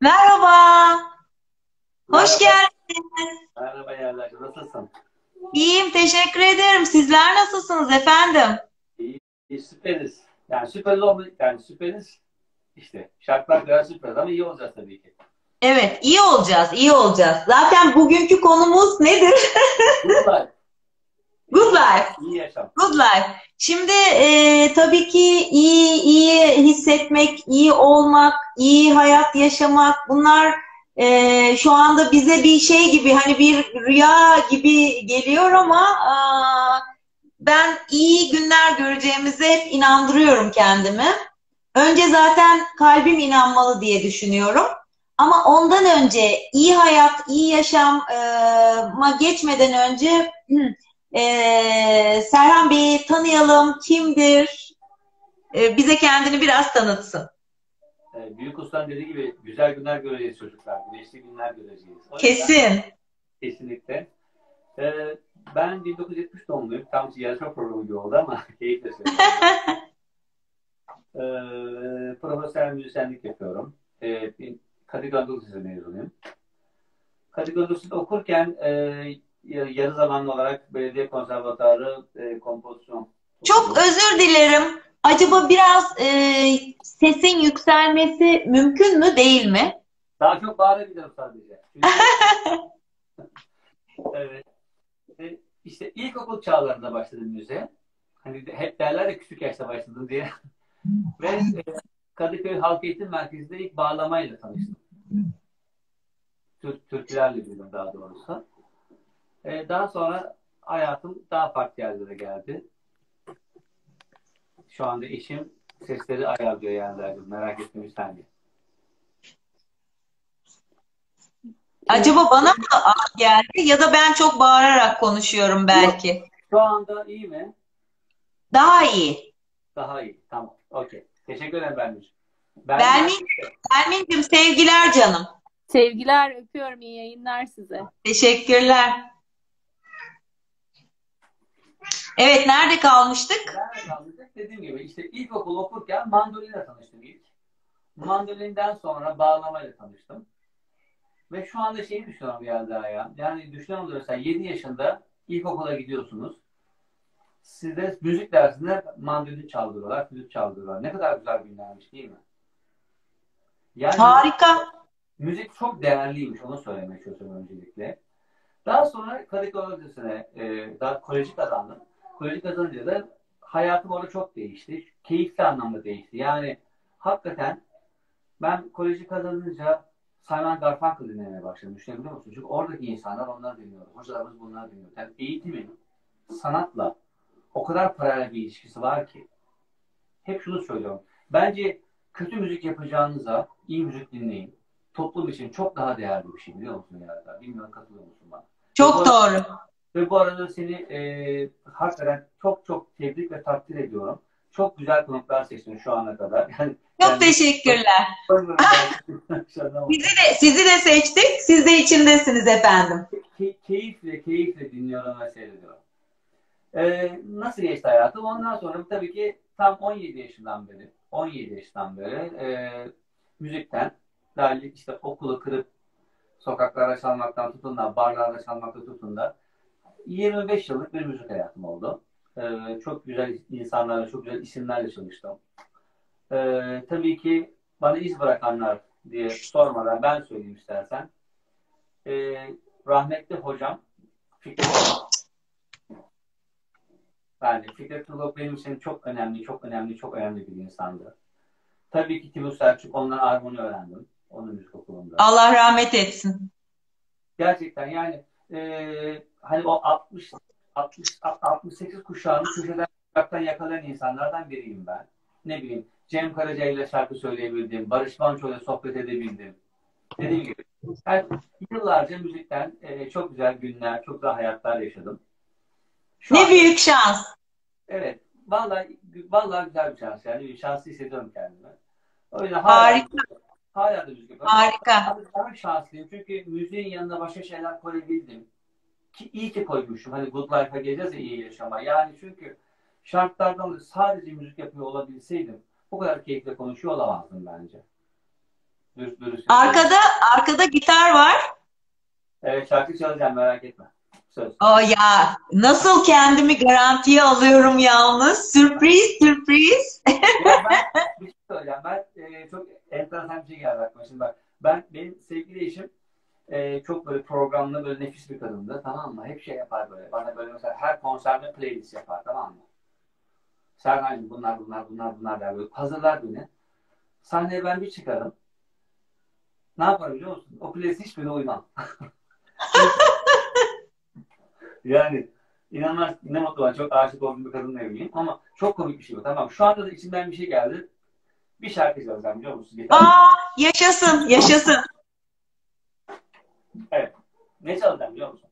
Merhaba. Hoş geldiniz. Merhaba yerler. Nasılsın? İyiyim, teşekkür ederim. Sizler nasılsınız efendim? İyi, iyi süperiz. Yani süperiz olmadık. Yani süperiz. İşte şartlar kadar süperiz ama iyi olacağız tabii ki. Evet, iyi olacağız, iyi olacağız. Zaten bugünkü konumuz nedir? Good life. Good life. İyi yaşam. Good life. Şimdi e, tabii ki iyi iyi hissetmek, iyi olmak, iyi hayat yaşamak bunlar e, şu anda bize bir şey gibi hani bir rüya gibi geliyor ama e, ben iyi günler göreceğimize hep inandırıyorum kendimi. Önce zaten kalbim inanmalı diye düşünüyorum. Ama ondan önce iyi hayat, iyi yaşama geçmeden önce ee, Serhan Bey'i tanıyalım. Kimdir? Ee, bize kendini biraz tanıtsın. Ee, Büyük Usta'nın dediği gibi güzel günler göreceğiz çocuklar. Güneşli günler göreceğiz. O yüzden Kesin. Kesinlikle. Ee, ben 1970 doğumluyum. Tam yarışma programı gibi oldu ama keyifle söylüyorum. ee, profesyonel müzisyenlik yapıyorum. Ee, Anadolu Lisesi mezunuyum. Anadolu Lisesi'nde okurken e, yarı zamanlı olarak belediye konservatuarı e, kompozisyon. Çok özür dilerim. Acaba biraz e, sesin yükselmesi mümkün mü değil mi? Daha çok bağırabilirim sadece. Evet. E, işte ilkokul çağlarında başladım müziğe. Hani hep derler ya küçük yaşta başladım diye. Ve e, Kadıköy Halk Eğitim Merkezi'nde ilk bağlamayla tanıştım. Türk, türkülerle bildim daha doğrusu. Ee, daha sonra hayatım daha farklı yerlere geldi. Şu anda eşim sesleri ayarlıyor yerlerde. Merak etme bir saniye. Acaba bana mı geldi ya da ben çok bağırarak konuşuyorum belki. Şu anda iyi mi? Daha iyi. Daha iyi. Tamam. Okey. Teşekkür ederim Belmin. Ben Belmin, Belmin'cim sevgiler canım. Sevgiler öpüyorum. iyi yayınlar size. Teşekkürler. Evet, nerede kalmıştık? Nerede kalmıştık? Dediğim gibi işte ilkokul okurken mandolinle tanıştım ilk. Mandolinden sonra bağlamayla tanıştım. Ve şu anda şeyi düşünüyorum bir yerde daha ya. Yani düşünüyorum mesela 7 yaşında ilkokula gidiyorsunuz. Sizde müzik dersinde mandolin çaldırıyorlar, flüt çaldırıyorlar. Ne kadar güzel günlermiş değil mi? Yani Harika. müzik çok değerliymiş. Onu söylemeye çalışıyorum öncelikle. Daha sonra Kadıköy Lisesi'ne e, daha koleji kazandım. Koleji kazanınca da hayatım orada çok değişti. Keyifli anlamda değişti. Yani hakikaten ben koleji kazanınca Simon Garfunkel dinlemeye başladım. Düşünebiliyor musun? Çünkü oradaki insanlar onları dinliyor. Hocalarımız bunları dinliyor. Yani eğitimin sanatla o kadar paralel bir ilişkisi var ki. Hep şunu söylüyorum. Bence kötü müzik yapacağınıza iyi müzik dinleyin. Toplum için çok daha değerli bir şey biliyor musun ya? Bilmiyorum katılıyor musun bana? Çok Ve doğru. Ve bu arada seni e, hakikaten çok çok tebrik ve takdir ediyorum. Çok güzel konuklar seçtin şu ana kadar. Yani, Çok yani- teşekkürler. Sizi de, sizi de seçtik. Siz de içindesiniz efendim. Key- keyifle, keyifle dinliyorum ve seyrediyorum. Ee, nasıl geçti hayatım? Ondan sonra tabii ki tam 17 yaşından beri, 17 yaşından beri e, müzikten, dahil işte okulu kırıp sokaklarda çalmaktan tutun da, barlarda çalmaktan tutun da 25 yıllık bir müzik hayatım oldu. Ee, çok güzel insanlarla, çok güzel isimlerle çalıştım. Ee, tabii ki bana iz bırakanlar diye sormadan ben söyleyeyim istersen. Ee, rahmetli hocam Fikret yani Fikret Turgul benim için çok önemli, çok önemli, çok önemli bir insandı. Tabii ki Timur Selçuk, ondan armoni öğrendim. Onun müzik okulunda. Allah rahmet etsin. Gerçekten yani e, hani o 60, 60 68 kuşağını köşeden uzaktan yakalayan insanlardan biriyim ben. Ne bileyim Cem Karaca ile şarkı söyleyebildim, Barış Manço ile sohbet edebildim. Dediğim gibi yani yıllarca müzikten e, çok güzel günler, çok güzel hayatlar yaşadım. Şu Ne an- büyük şans. Evet. Vallahi, vallahi güzel bir şans yani. Şanslı hissediyorum kendimi. O yüzden hala, Harika. hala da müzik. Harika. Daha şanslıyım çünkü müziğin yanına başka şeyler koyabildim. ki, iyi ki koymuşum. Hani good life'a geleceğiz ya iyi yaşama. Yani çünkü şartlardan sadece müzik yapıyor olabilseydim bu kadar keyifle konuşuyor olamazdım bence. Dürüst, dürüst Arkada arkada gitar var. Evet şarkı çalacağım merak etme. O ya nasıl kendimi garantiye alıyorum yalnız. Sürpriz sürpriz. Ya ben şey. Ben e, çok enteresan bir şey geldi aklıma. Şimdi bak ben benim sevgili eşim e, çok böyle programlı böyle nefis bir kadındı tamam mı? Hep şey yapar böyle. Bana böyle mesela her konserde playlist yapar tamam mı? Serhan'cığım bunlar bunlar bunlar bunlar der böyle hazırlar beni. Sahneye ben bir çıkarım. Ne yaparım biliyor musun? O playlist hiçbirine uymam. yani inanılmaz ne mutlu var. Çok aşık olduğum bir kadınla evliyim ama çok komik bir şey bu. Tamam. Şu anda da içimden bir şey geldi. Bir şarkı çalacağım biliyor musun? Aa yaşasın yaşasın. Ne çalacağım biliyor musun?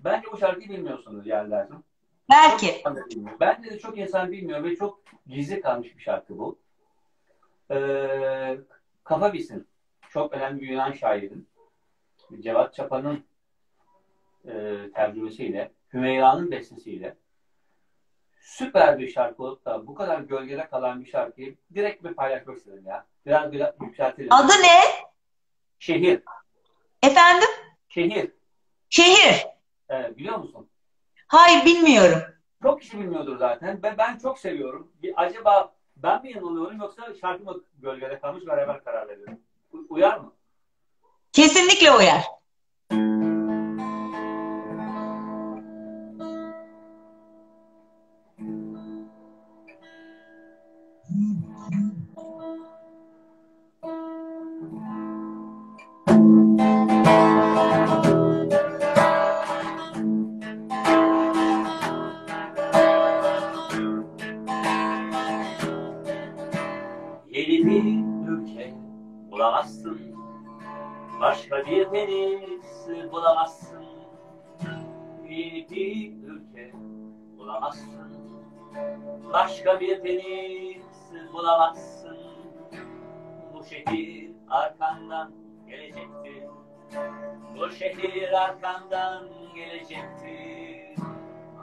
Bence bu şarkıyı bilmiyorsunuz yerlerden. Belki. Bence de çok insan bilmiyor ve çok gizli kalmış bir şarkı bu. Ee, Kafa Bilsin. Çok önemli bir Yunan şairin. Cevat Çapa'nın e, tercümesiyle, Hümeyra'nın bestesiyle süper bir şarkı olup da bu kadar gölgede kalan bir şarkıyı direkt bir paylaşmak istedim ya. Biraz biraz yükseltelim. Adı ne? Şehir. Efendim? Şehir. Şehir. Evet, biliyor musun? Hayır bilmiyorum. Çok kişi bilmiyordur zaten. Ben, ben çok seviyorum. Bir, acaba ben mi yanılıyorum yoksa şarkı mı gölgede kalmış beraber karar veriyorum. U- uyar mı? Kesinlikle uyar. Bulamazsın. Başka bir deniz bulamazsın. Bu şehir arkandan gelecektir. Bu şehir arkandan gelecektir.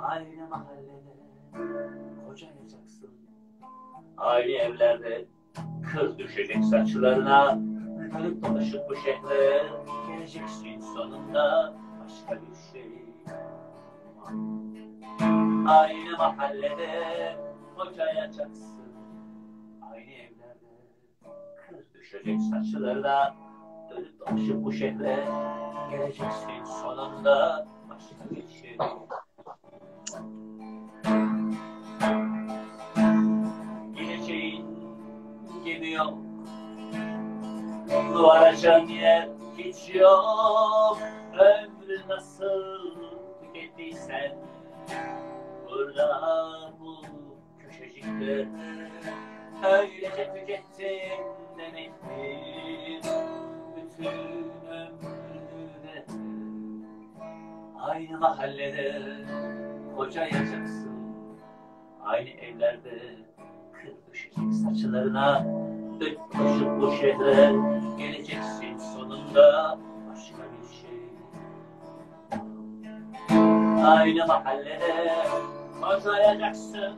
Aynı mahallede kocalayacaksın. Aynı evlerde kız düşecek saçlarına. Dönüp dolaşıp bu şehre geleceksin sonunda başka bir şey. Aynı mahallede kocayacaksın. Aynı evlerde kız düşecek saçlarına. Dönüp dolaşıp bu şehre geleceksin sonunda başka bir şey. Geleceğin gibi yok. Varacağın yer hiç yok. Ömrü nasıl tükettiysen burada bu köşecikte öylece tükettin demektir. Bütün ömrünü aynı mahallede kocayacaksın. Aynı evlerde kır düşecek saçlarına Dök koşup bu şehre Geleceksin sonunda başka bir şey Aynı mahallede kocayacaksın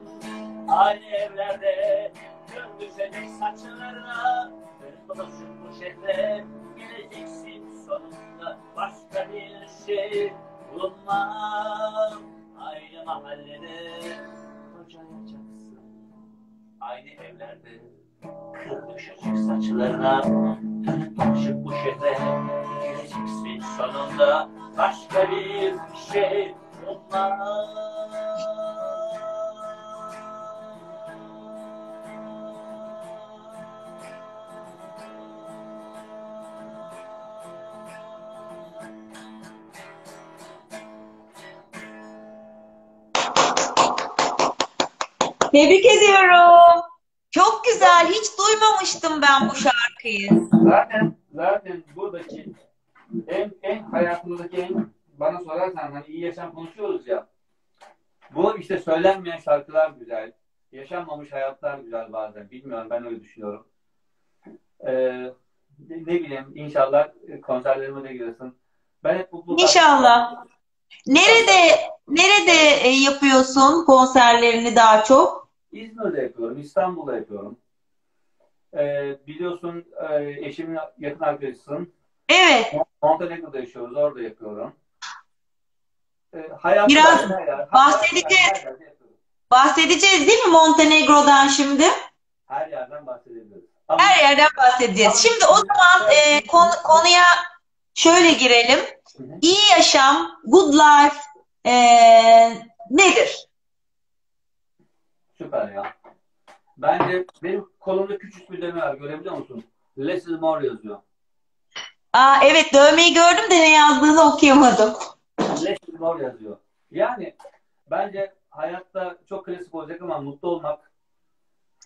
Aynı evlerde kır düşecek saçlarına bu şehre Geleceksin sonunda başka bir şey bulunmaz Aynı mahallede kocayacaksın. Aynı evlerde kır düşecek saçlarına. Dönüp dolaşıp bu şehre geleceksin sonunda. Başka bir şey olmaz. Tebrik ediyorum. Çok güzel. Hiç duymamıştım ben bu şarkıyı. Zaten zaten buradaki en en hayatımızdaki en bana sorarsan hani iyi yaşam konuşuyoruz ya. Bu işte söylenmeyen şarkılar güzel. Yaşanmamış hayatlar güzel bazen. Bilmiyorum ben öyle düşünüyorum. Ee, ne bileyim inşallah konserlerime de gelirsin. Ben hep bu, bu İnşallah. Nerede nerede e, yapıyorsun konserlerini daha çok? İzmir'de yapıyorum, İstanbul'da yapıyorum. Ee, biliyorsun e, eşimin yakın arkadaşısın. Evet. Montenegro'da yaşıyoruz, orada yapıyorum. Ee, Biraz yer- bahsedeceğiz. yer-. Bahsedeceğiz değil mi Montenegro'dan şimdi? Her yerden bahsedebiliriz. Ama Her yerden bahsedeceğiz. Şimdi o zaman e, konu- konuya şöyle girelim. Hı hı. İyi yaşam, good life e, nedir? Süper ya. Bence benim kolumda küçük bir dövme var, görebiliyor musun? Less is more yazıyor. Aa, evet dövmeyi gördüm de ne yazdığını okuyamadım. Less is more yazıyor. Yani bence hayatta çok klasik olacak ama mutlu olmak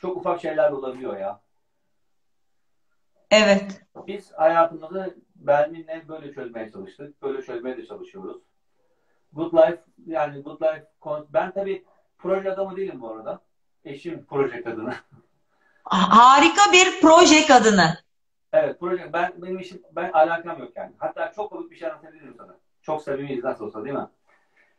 çok ufak şeyler olabiliyor ya. Evet. Biz hayatımızı Belmin'le böyle çözmeye çalıştık. Böyle çözmeye de çalışıyoruz. Good Life yani Good Life ben tabii proje adamı değilim bu arada. Eşim proje kadını. Harika bir proje kadını. evet proje ben benim işim ben alakam yok yani. Hatta çok komik bir şey anlatabilirim sana. Çok samimiyiz nasıl olsa değil mi?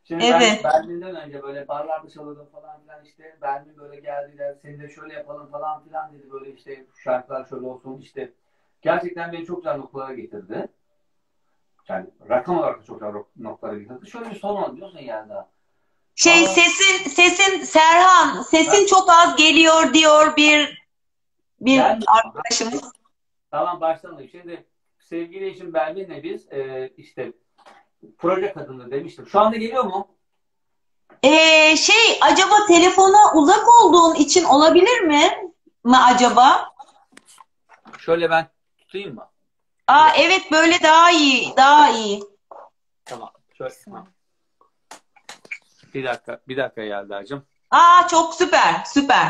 Şimdi Evet. ben Berlin'den önce böyle barlarda çalıyordum falan filan işte Berlin böyle geldiler seni de şöyle yapalım falan filan dedi böyle işte şarkılar şöyle olsun işte gerçekten beni çok güzel noktalara getirdi. Yani rakam olarak da çok güzel noktalara getirdi. Şöyle bir son oldu biliyorsun yani daha. Şey Aa. sesin sesin Serhan sesin çok az geliyor diyor bir bir Gelmiyor. arkadaşımız. Tamam başlamayayım. Şimdi sevgili eşim Berlin'le biz e, işte proje kadını demiştim. Şu anda geliyor mu? Ee, şey acaba telefona uzak olduğun için olabilir mi? Mi acaba? Şöyle ben tutayım mı? Aa evet böyle daha iyi, daha iyi. Tamam. Şöyle. Tamam. Bir dakika, bir dakika geldi hacım. Aa çok süper, süper.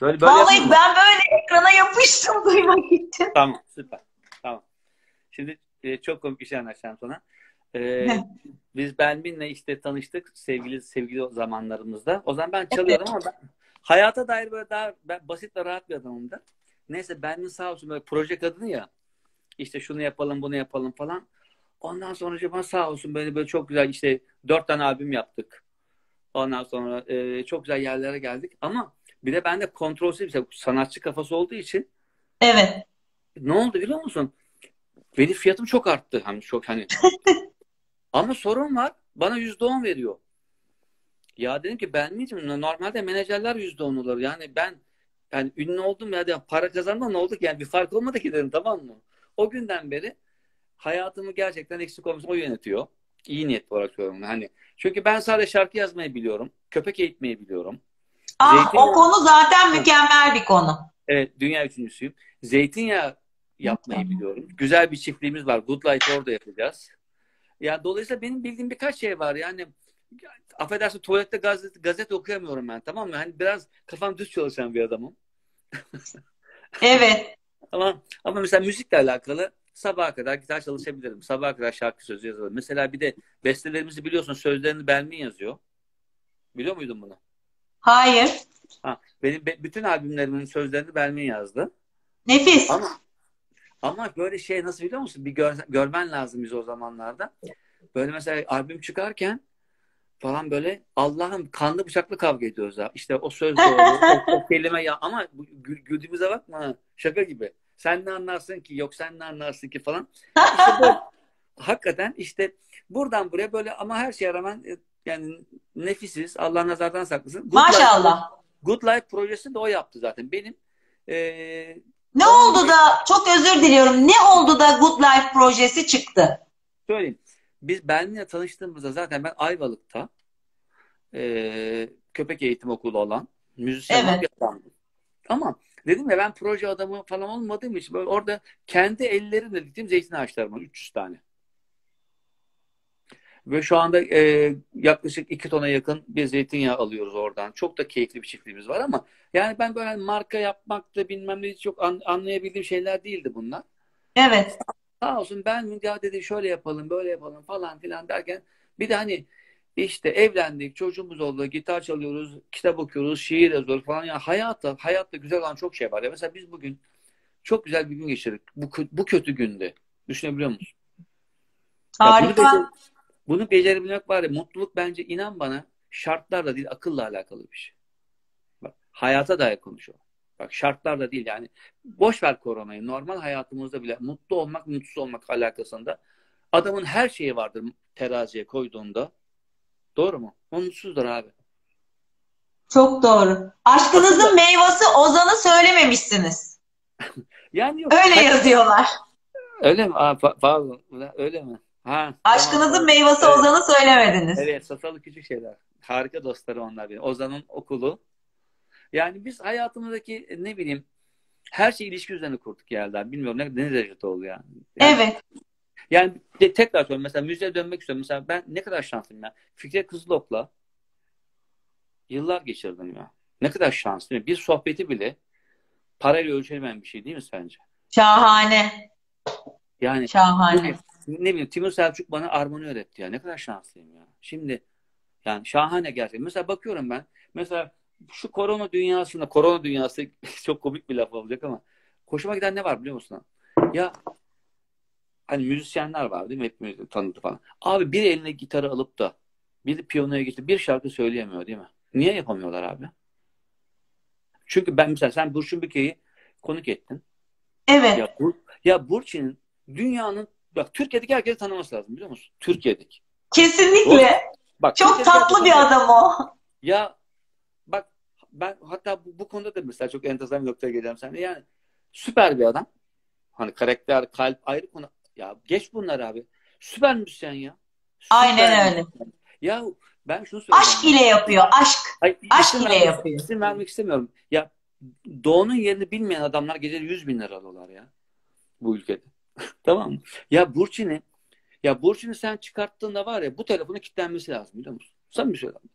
Böyle böyle Vallahi mı? ben böyle ekrana yapıştım duymak için. Tamam, süper. Tamam. Şimdi e, çok komik bir şey anlatacağım sana. E, Ne? biz Belmin'le işte tanıştık sevgili sevgili zamanlarımızda. O zaman ben çalıyordum ama ben, hayata dair böyle daha ben basit ve rahat bir adamımdır. Neyse Belmin sağ olsun böyle proje kadını ya. İşte şunu yapalım, bunu yapalım falan. Ondan sonra bana sağ olsun böyle böyle çok güzel işte dört tane albüm yaptık. Ondan sonra e, çok güzel yerlere geldik. Ama bir de bende kontrolsüz bir sanatçı kafası olduğu için Evet. ne oldu biliyor musun? Benim fiyatım çok arttı. Hani çok hani. Ama sorun var. Bana yüzde on veriyor. Ya dedim ki ben miyim? Normalde menajerler yüzde on olur. Yani ben yani ünlü oldum ya para kazandım ne oldu ki? Yani bir fark olmadı ki dedim tamam mı? O günden beri hayatımı gerçekten eksik olmuş o yönetiyor. İyi niyetli olarak söylüyorum. Hani çünkü ben sadece şarkı yazmayı biliyorum. Köpek eğitmeyi biliyorum. Ah Zeytin- o konu zaten mükemmel bir konu. Evet, dünya üçüncüsüyüm. Zeytinyağı yapmayı biliyorum. Güzel bir çiftliğimiz var. Good Life orada yapacağız. Yani dolayısıyla benim bildiğim birkaç şey var. Yani affedersin tuvalette gazete, gazete okuyamıyorum ben tamam mı? Hani biraz kafam düz çalışan bir adamım. Evet. Ama ama mesela müzikle alakalı sabaha kadar gitar çalışabilirim. Sabaha kadar şarkı sözü yazarım. Mesela bir de bestelerimizi biliyorsun sözlerini Belmin yazıyor. Biliyor muydun bunu? Hayır. Ha, benim be- bütün albümlerimin sözlerini Belmin yazdı. Nefis. Ama ama böyle şey nasıl biliyor musun? Bir gör, görmen lazım biz o zamanlarda. Böyle mesela albüm çıkarken falan böyle Allah'ım kanlı bıçaklı kavga ediyoruz ya. İşte o söz doğru, o, o kelime ya ama güldüğümüze bakma şaka gibi. Sen ne anlarsın ki yok sen ne anlarsın ki falan. İşte böyle, hakikaten işte buradan buraya böyle ama her şeye rağmen e, yani nefisiz. Allah nazardan saklasın. Good Life- Maşallah. Good Life projesini de o yaptı zaten. Benim eee Ne oldu da çok özür diliyorum. Ne oldu da Good Life projesi çıktı? Söyleyeyim. Biz Berlin'le tanıştığımızda zaten ben Ayvalık'ta eee, köpek eğitim okulu olan müzisyen Evet. bir adamdım. Ama dedim ya ben proje adamı falan olmadığım için böyle orada kendi ellerimle diktiğim zeytin ağaçlarım var. 300 tane. Ve şu anda eee, yaklaşık 2 tona yakın bir zeytinyağı alıyoruz oradan. Çok da keyifli bir çiftliğimiz var ama yani ben böyle hani marka yapmakla bilmem ne çok an- anlayabildiğim şeyler değildi bunlar. Evet. Sağ olsun ben ya dedi şöyle yapalım böyle yapalım falan filan derken bir de hani işte evlendik çocuğumuz oldu gitar çalıyoruz kitap okuyoruz şiir yazıyoruz falan ya hayatta hayatta güzel olan çok şey var ya mesela biz bugün çok güzel bir gün geçirdik bu, bu kötü günde düşünebiliyor musun? Ya bunu Harika. becer- Bunu becerebilmek var ya mutluluk bence inan bana şartlarla değil akılla alakalı bir şey. Bak hayata dair konuşuyor. Bak şartlarla değil yani. Boş ver koronayı. Normal hayatımızda bile mutlu olmak, mutsuz olmak alakasında adamın her şeyi vardır teraziye koyduğunda. Doğru mu? O mutsuzdur abi. Çok doğru. Aşkınızın meyvesi Ozan'ı söylememişsiniz. Yani yok. Öyle yazıyorlar. Öyle mi? Aa, pa- pardon. Öyle mi? Ha, Aşkınızın tamam. meyvesi Evet. Ozan'ı söylemediniz. Evet, Sasalı küçük şeyler. Harika dostları onlar benim. Ozan'ın okulu. Yani biz hayatımızdaki ne bileyim her şey ilişki üzerine kurduk yerler. Bilmiyorum ne, ne derecede oldu yani. Yani, Evet. Yani de, tekrar söylüyorum. Mesela müzeye dönmek istiyorum. Mesela ben ne kadar şanslıyım ya. Fikret Kızılok'la yıllar geçirdim ya. Ne kadar şanslıyım. Bir sohbeti bile parayla ölçülemeyen bir şey değil mi sence? Şahane. Yani Şahane. ne bileyim Timur Selçuk bana armoni öğretti ya. Ne kadar şanslıyım ya. Şimdi yani şahane gerçekten. Mesela bakıyorum ben. Mesela şu korona dünyasında korona dünyası çok komik bir laf olacak ama hoşuma giden ne var biliyor musun? Ya hani müzisyenler var değil mi? Hepimiz tanıdı falan. Abi bir eline gitarı alıp da bir piyanoya geçti bir şarkı söyleyemiyor değil mi? Niye yapamıyorlar abi? Çünkü ben mesela sen Burçin Büke'yi konuk ettin. Evet. Ya, Bur ya Burçin'in dünyanın bak Türkiye'deki herkesi tanıması lazım biliyor musun? Türkiye'deki. Kesinlikle. Bak Çok Türkiye'deki tatlı bir adam o. Ya bak ben hatta bu, bu konuda da mesela çok enteresan bir noktaya geleceğim seninle. Yani süper bir adam. Hani karakter, kalp ayrı konu. Ya geç bunları abi. Süper müzisyen ya. Süper Aynen öyle. müzisyen. Ya ben şunu söyleyeyim. Aşk ile yapıyor. Aşk. Ay, aşk ile vermek- yapıyor. İsim vermek istemiyorum. Ya doğunun yerini bilmeyen adamlar gece 100 bin lira alıyorlar ya. Bu ülkede. tamam mı? Ya Burçin'i ya Burçin'i sen çıkarttığında var ya bu telefonu kilitlenmesi lazım biliyor musun? Samimi söylüyorum.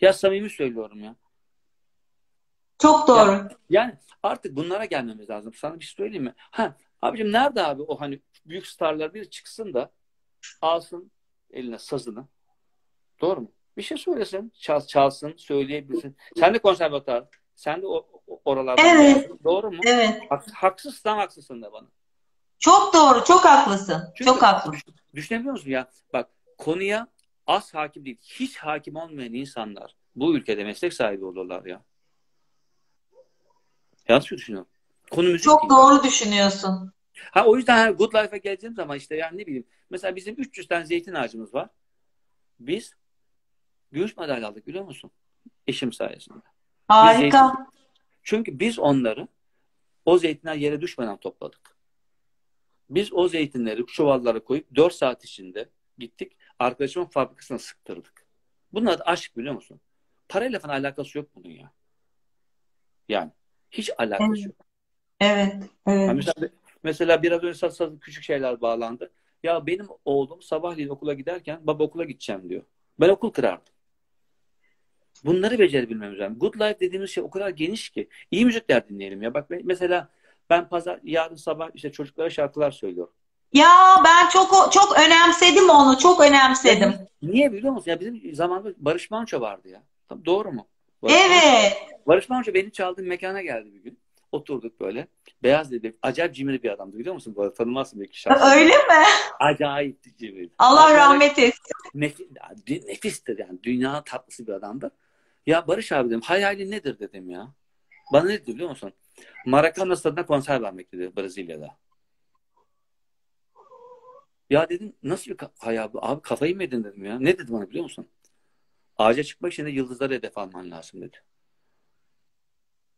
Ya samimi söylüyorum ya. Çok doğru. Yani artık bunlara gelmemiz lazım. Sana bir şey söyleyeyim mi? Ha, abicim nerede abi o hani büyük starlar bir çıksın da alsın eline sazını. Doğru mu? Bir şey söylesin. Çal, çalsın, söyleyebilsin. Sen de konservatuar. Sen de o, o- oralardan Evet. Doğru mu? Evet. Hak, haksızsan haksızsın da bana. Çok doğru. Çok haklısın. Çünkü Çok haklısın. düş- düşünebiliyor musun ya? Bak konuya az hakim değil. Hiç hakim olmayan insanlar bu ülkede meslek sahibi olurlar ya. Yanlış mı düşünüyorum? Konu müzik Çok değil. doğru düşünüyorsun. Ha o yüzden her Good Life'a geleceğim zaman işte yani ne bileyim. Mesela bizim 300 tane zeytin ağacımız var. Biz gümüş madalya aldık biliyor musun? Eşim sayesinde. Harika. Çünkü biz onları o zeytinler yere düşmeden topladık. Biz o zeytinleri çuvallara koyup 4 saat içinde gittik. Arkadaşımın fabrikasına sıktırdık. Bunun adı aşk biliyor musun? Parayla falan alakası yok bunun ya. Yani hiç alakası Evet. yok. Evet. Evet. mesela, mesela biraz önce saz- küçük şeyler bağlandı. Ya benim oğlum sabahleyin okula giderken baba okula gideceğim diyor. Ben okul kırardım. Bunları becerebilmemiz lazım. Good life dediğimiz şey o kadar geniş ki. İyi müzikler dinleyelim ya. Bak mesela ben pazar yarın sabah işte çocuklara şarkılar söylüyorum. Ya ben çok çok önemsedim onu. Çok önemsedim. Niye biliyor musun? Ya bizim zamanında Barış Manço vardı ya. Tam Doğru mu? Barış Evet. Barış Manço benim çaldığım mekana geldi bir gün. Oturduk böyle. Beyaz dedi. Acayip cimri bir adamdı biliyor musun? Arada tanımazsın belki şahsen. Öyle mi? Acayip cimri. Allah Acayip- rahmet etsin. Nefis, nefistir yani. Dünya tatlısı bir adamdı. Ya Barış abi dedim hayali nedir dedim ya. Bana ne dedi biliyor musun? Maracanã stadına konser vermek dedi Brezilya'da. Ya dedim nasıl bir hayal bu? Abi kafayı mı yedin dedim ya. Ne dedi bana biliyor musun? Ağaca çıkmak için de yıldızları hedef alman lazım dedi.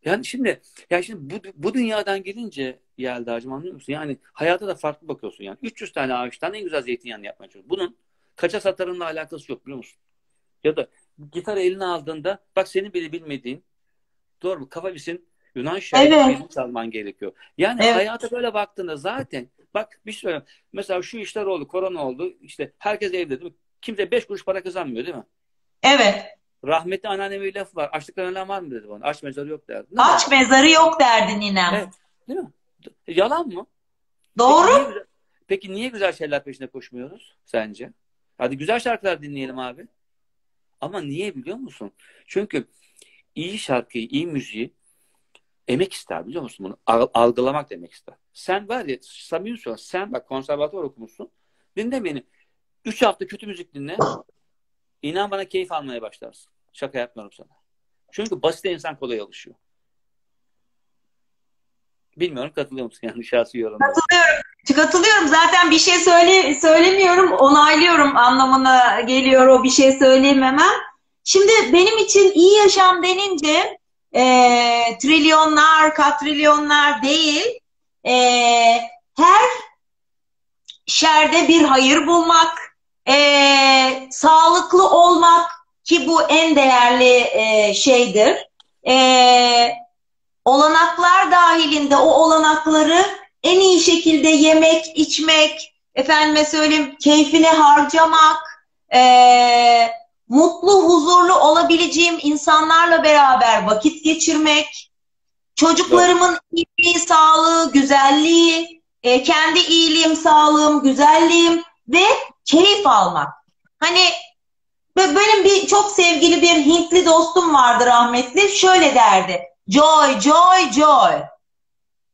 Yani şimdi yani şimdi bu, bu dünyadan gelince Yelda'cığım anlıyor musun? Yani hayata da farklı bakıyorsun yani. 300 tane ağaçtan en güzel zeytinyağını yapmaya çalışıyorsun. Bunun kaça satarınla alakası yok biliyor musun? Ya da gitarı eline aldığında bak senin bile bilmediğin doğru mu? Kafa bilsin Yunan şairi Evet. çalman gerekiyor. Yani Evet. hayata böyle baktığında zaten bak bir şey söyleyeyim. Mesela şu işler oldu, korona oldu. İşte herkes evde değil mi? Kimse beş kuruş para kazanmıyor değil mi? Evet. Rahmetli anneannemin bir lafı var. Açlıktan ölen var mı dedi bana. Aç mezarı yok derdi. Mi? Aç mezarı yok derdi ninem. Evet. Değil mi? Yalan mı? Peki Doğru. niye güzel- Peki niye güzel şeyler peşinde koşmuyoruz sence? Hadi güzel şarkılar dinleyelim abi. Ama niye biliyor musun? Çünkü iyi şarkıyı, iyi müziği emek ister biliyor musun bunu? Al- Algılamak demek ister. Sen var ya samimi söylüyorum. Sen bak konservatuvar okumuşsun. Dinle beni. Üç hafta kötü müzik dinle. İnan bana keyif almaya başlarsın. Şaka yapmıyorum sana. Çünkü basit insan kolay alışıyor. Bilmiyorum katılıyor musun yani şahsi yorumda? Katılıyorum. Katılıyorum. Zaten bir şey söyle, söylemiyorum, onaylıyorum anlamına geliyor o bir şey söyleyememem. Şimdi benim için iyi yaşam denince e, trilyonlar, katrilyonlar değil, e, her şerde bir hayır bulmak, e, sağlıklı olmak ki bu en değerli e, şeydir. E, olanaklar dahilinde o olanakları en iyi şekilde yemek, içmek, efendime söyleyeyim keyfine harcamak, e, mutlu, huzurlu olabileceğim insanlarla beraber vakit geçirmek, çocuklarımın iyiliği, sağlığı, güzelliği, e, kendi iyiliğim, sağlığım, güzelliğim ve keyif almak. Hani benim bir çok sevgili bir Hintli dostum vardı rahmetli. Şöyle derdi. Joy, joy, joy.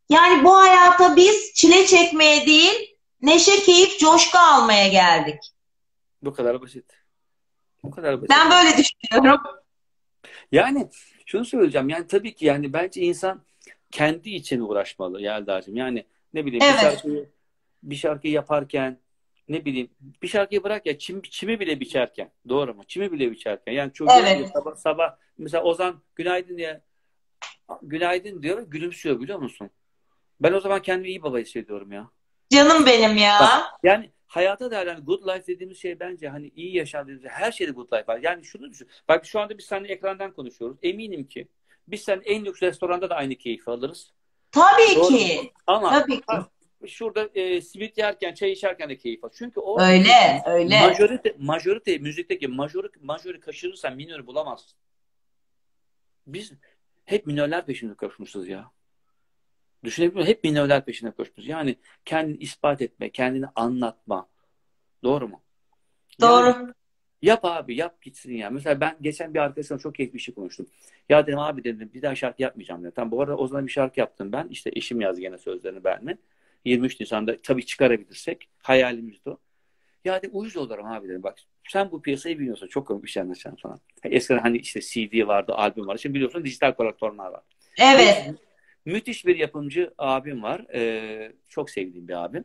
Yani bu hayata biz çile çekmeye değil, neşe, keyif, coşku almaya geldik. Bu kadar basit. Bu kadar basit. Ben böyle düşünüyorum. Yani şunu söyleyeceğim. Yani tabii ki yani bence insan kendi için uğraşmalı Yelda'cığım. Yani ne bileyim Evet. bir şarkıyı bir şarkıyı yaparken ne bileyim bir şarkıyı bırak ya çim, çimi bile biçerken doğru mu? Çimi bile biçerken yani çocuğu Evet. sabah, sabah mesela Ozan günaydın diye günaydın diyor ve gülümsüyor biliyor musun? Ben o zaman kendimi iyi baba hissediyorum ya. Canım benim ya. Bak, yani hayata değer yani good life dediğimiz şey bence hani iyi yaşam dediğimiz her şeyde good life var. Yani şunu düşün. Bak şu anda biz seninle ekrandan konuşuyoruz. Eminim ki biz sen en lüks restoranda da aynı keyfi alırız. Tabii Doğru. ki. Ama Tabii ki. Şurada e, simit yerken, çay içerken de keyif al. Çünkü o Öyle, öyle. majorite, majorite müzikteki majori, majori kaçırırsan minörü bulamazsın. Biz hep minörler peşinde koşmuşuz ya. Düşünebiliyor musun? Hep minörler peşinde koşmuşuz. Yani kendini ispat etme, kendini anlatma. Doğru mu? Doğru. Yani yap abi, yap gitsin ya. Mesela ben geçen bir arkadaşımla çok keyifli bir şey konuştum. Ya dedim abi dedim bir daha şarkı yapmayacağım dedim. Tamam bu arada o zaman bir şarkı yaptım ben. İşte eşim yazdı gene sözlerini ben mi? 23 Nisan'da tabii çıkarabilirsek. Hayalimiz de o. Ya dedim uyuz olurum abi dedim. Bak sen bu piyasayı bilmiyorsun. Çok komik bir şey anlatacağım sana. Eskiden hani işte CD vardı, albüm vardı. Şimdi biliyorsun dijital platformlar var. Evet. Müthiş bir yapımcı abim var. Ee, çok sevdiğim bir abim.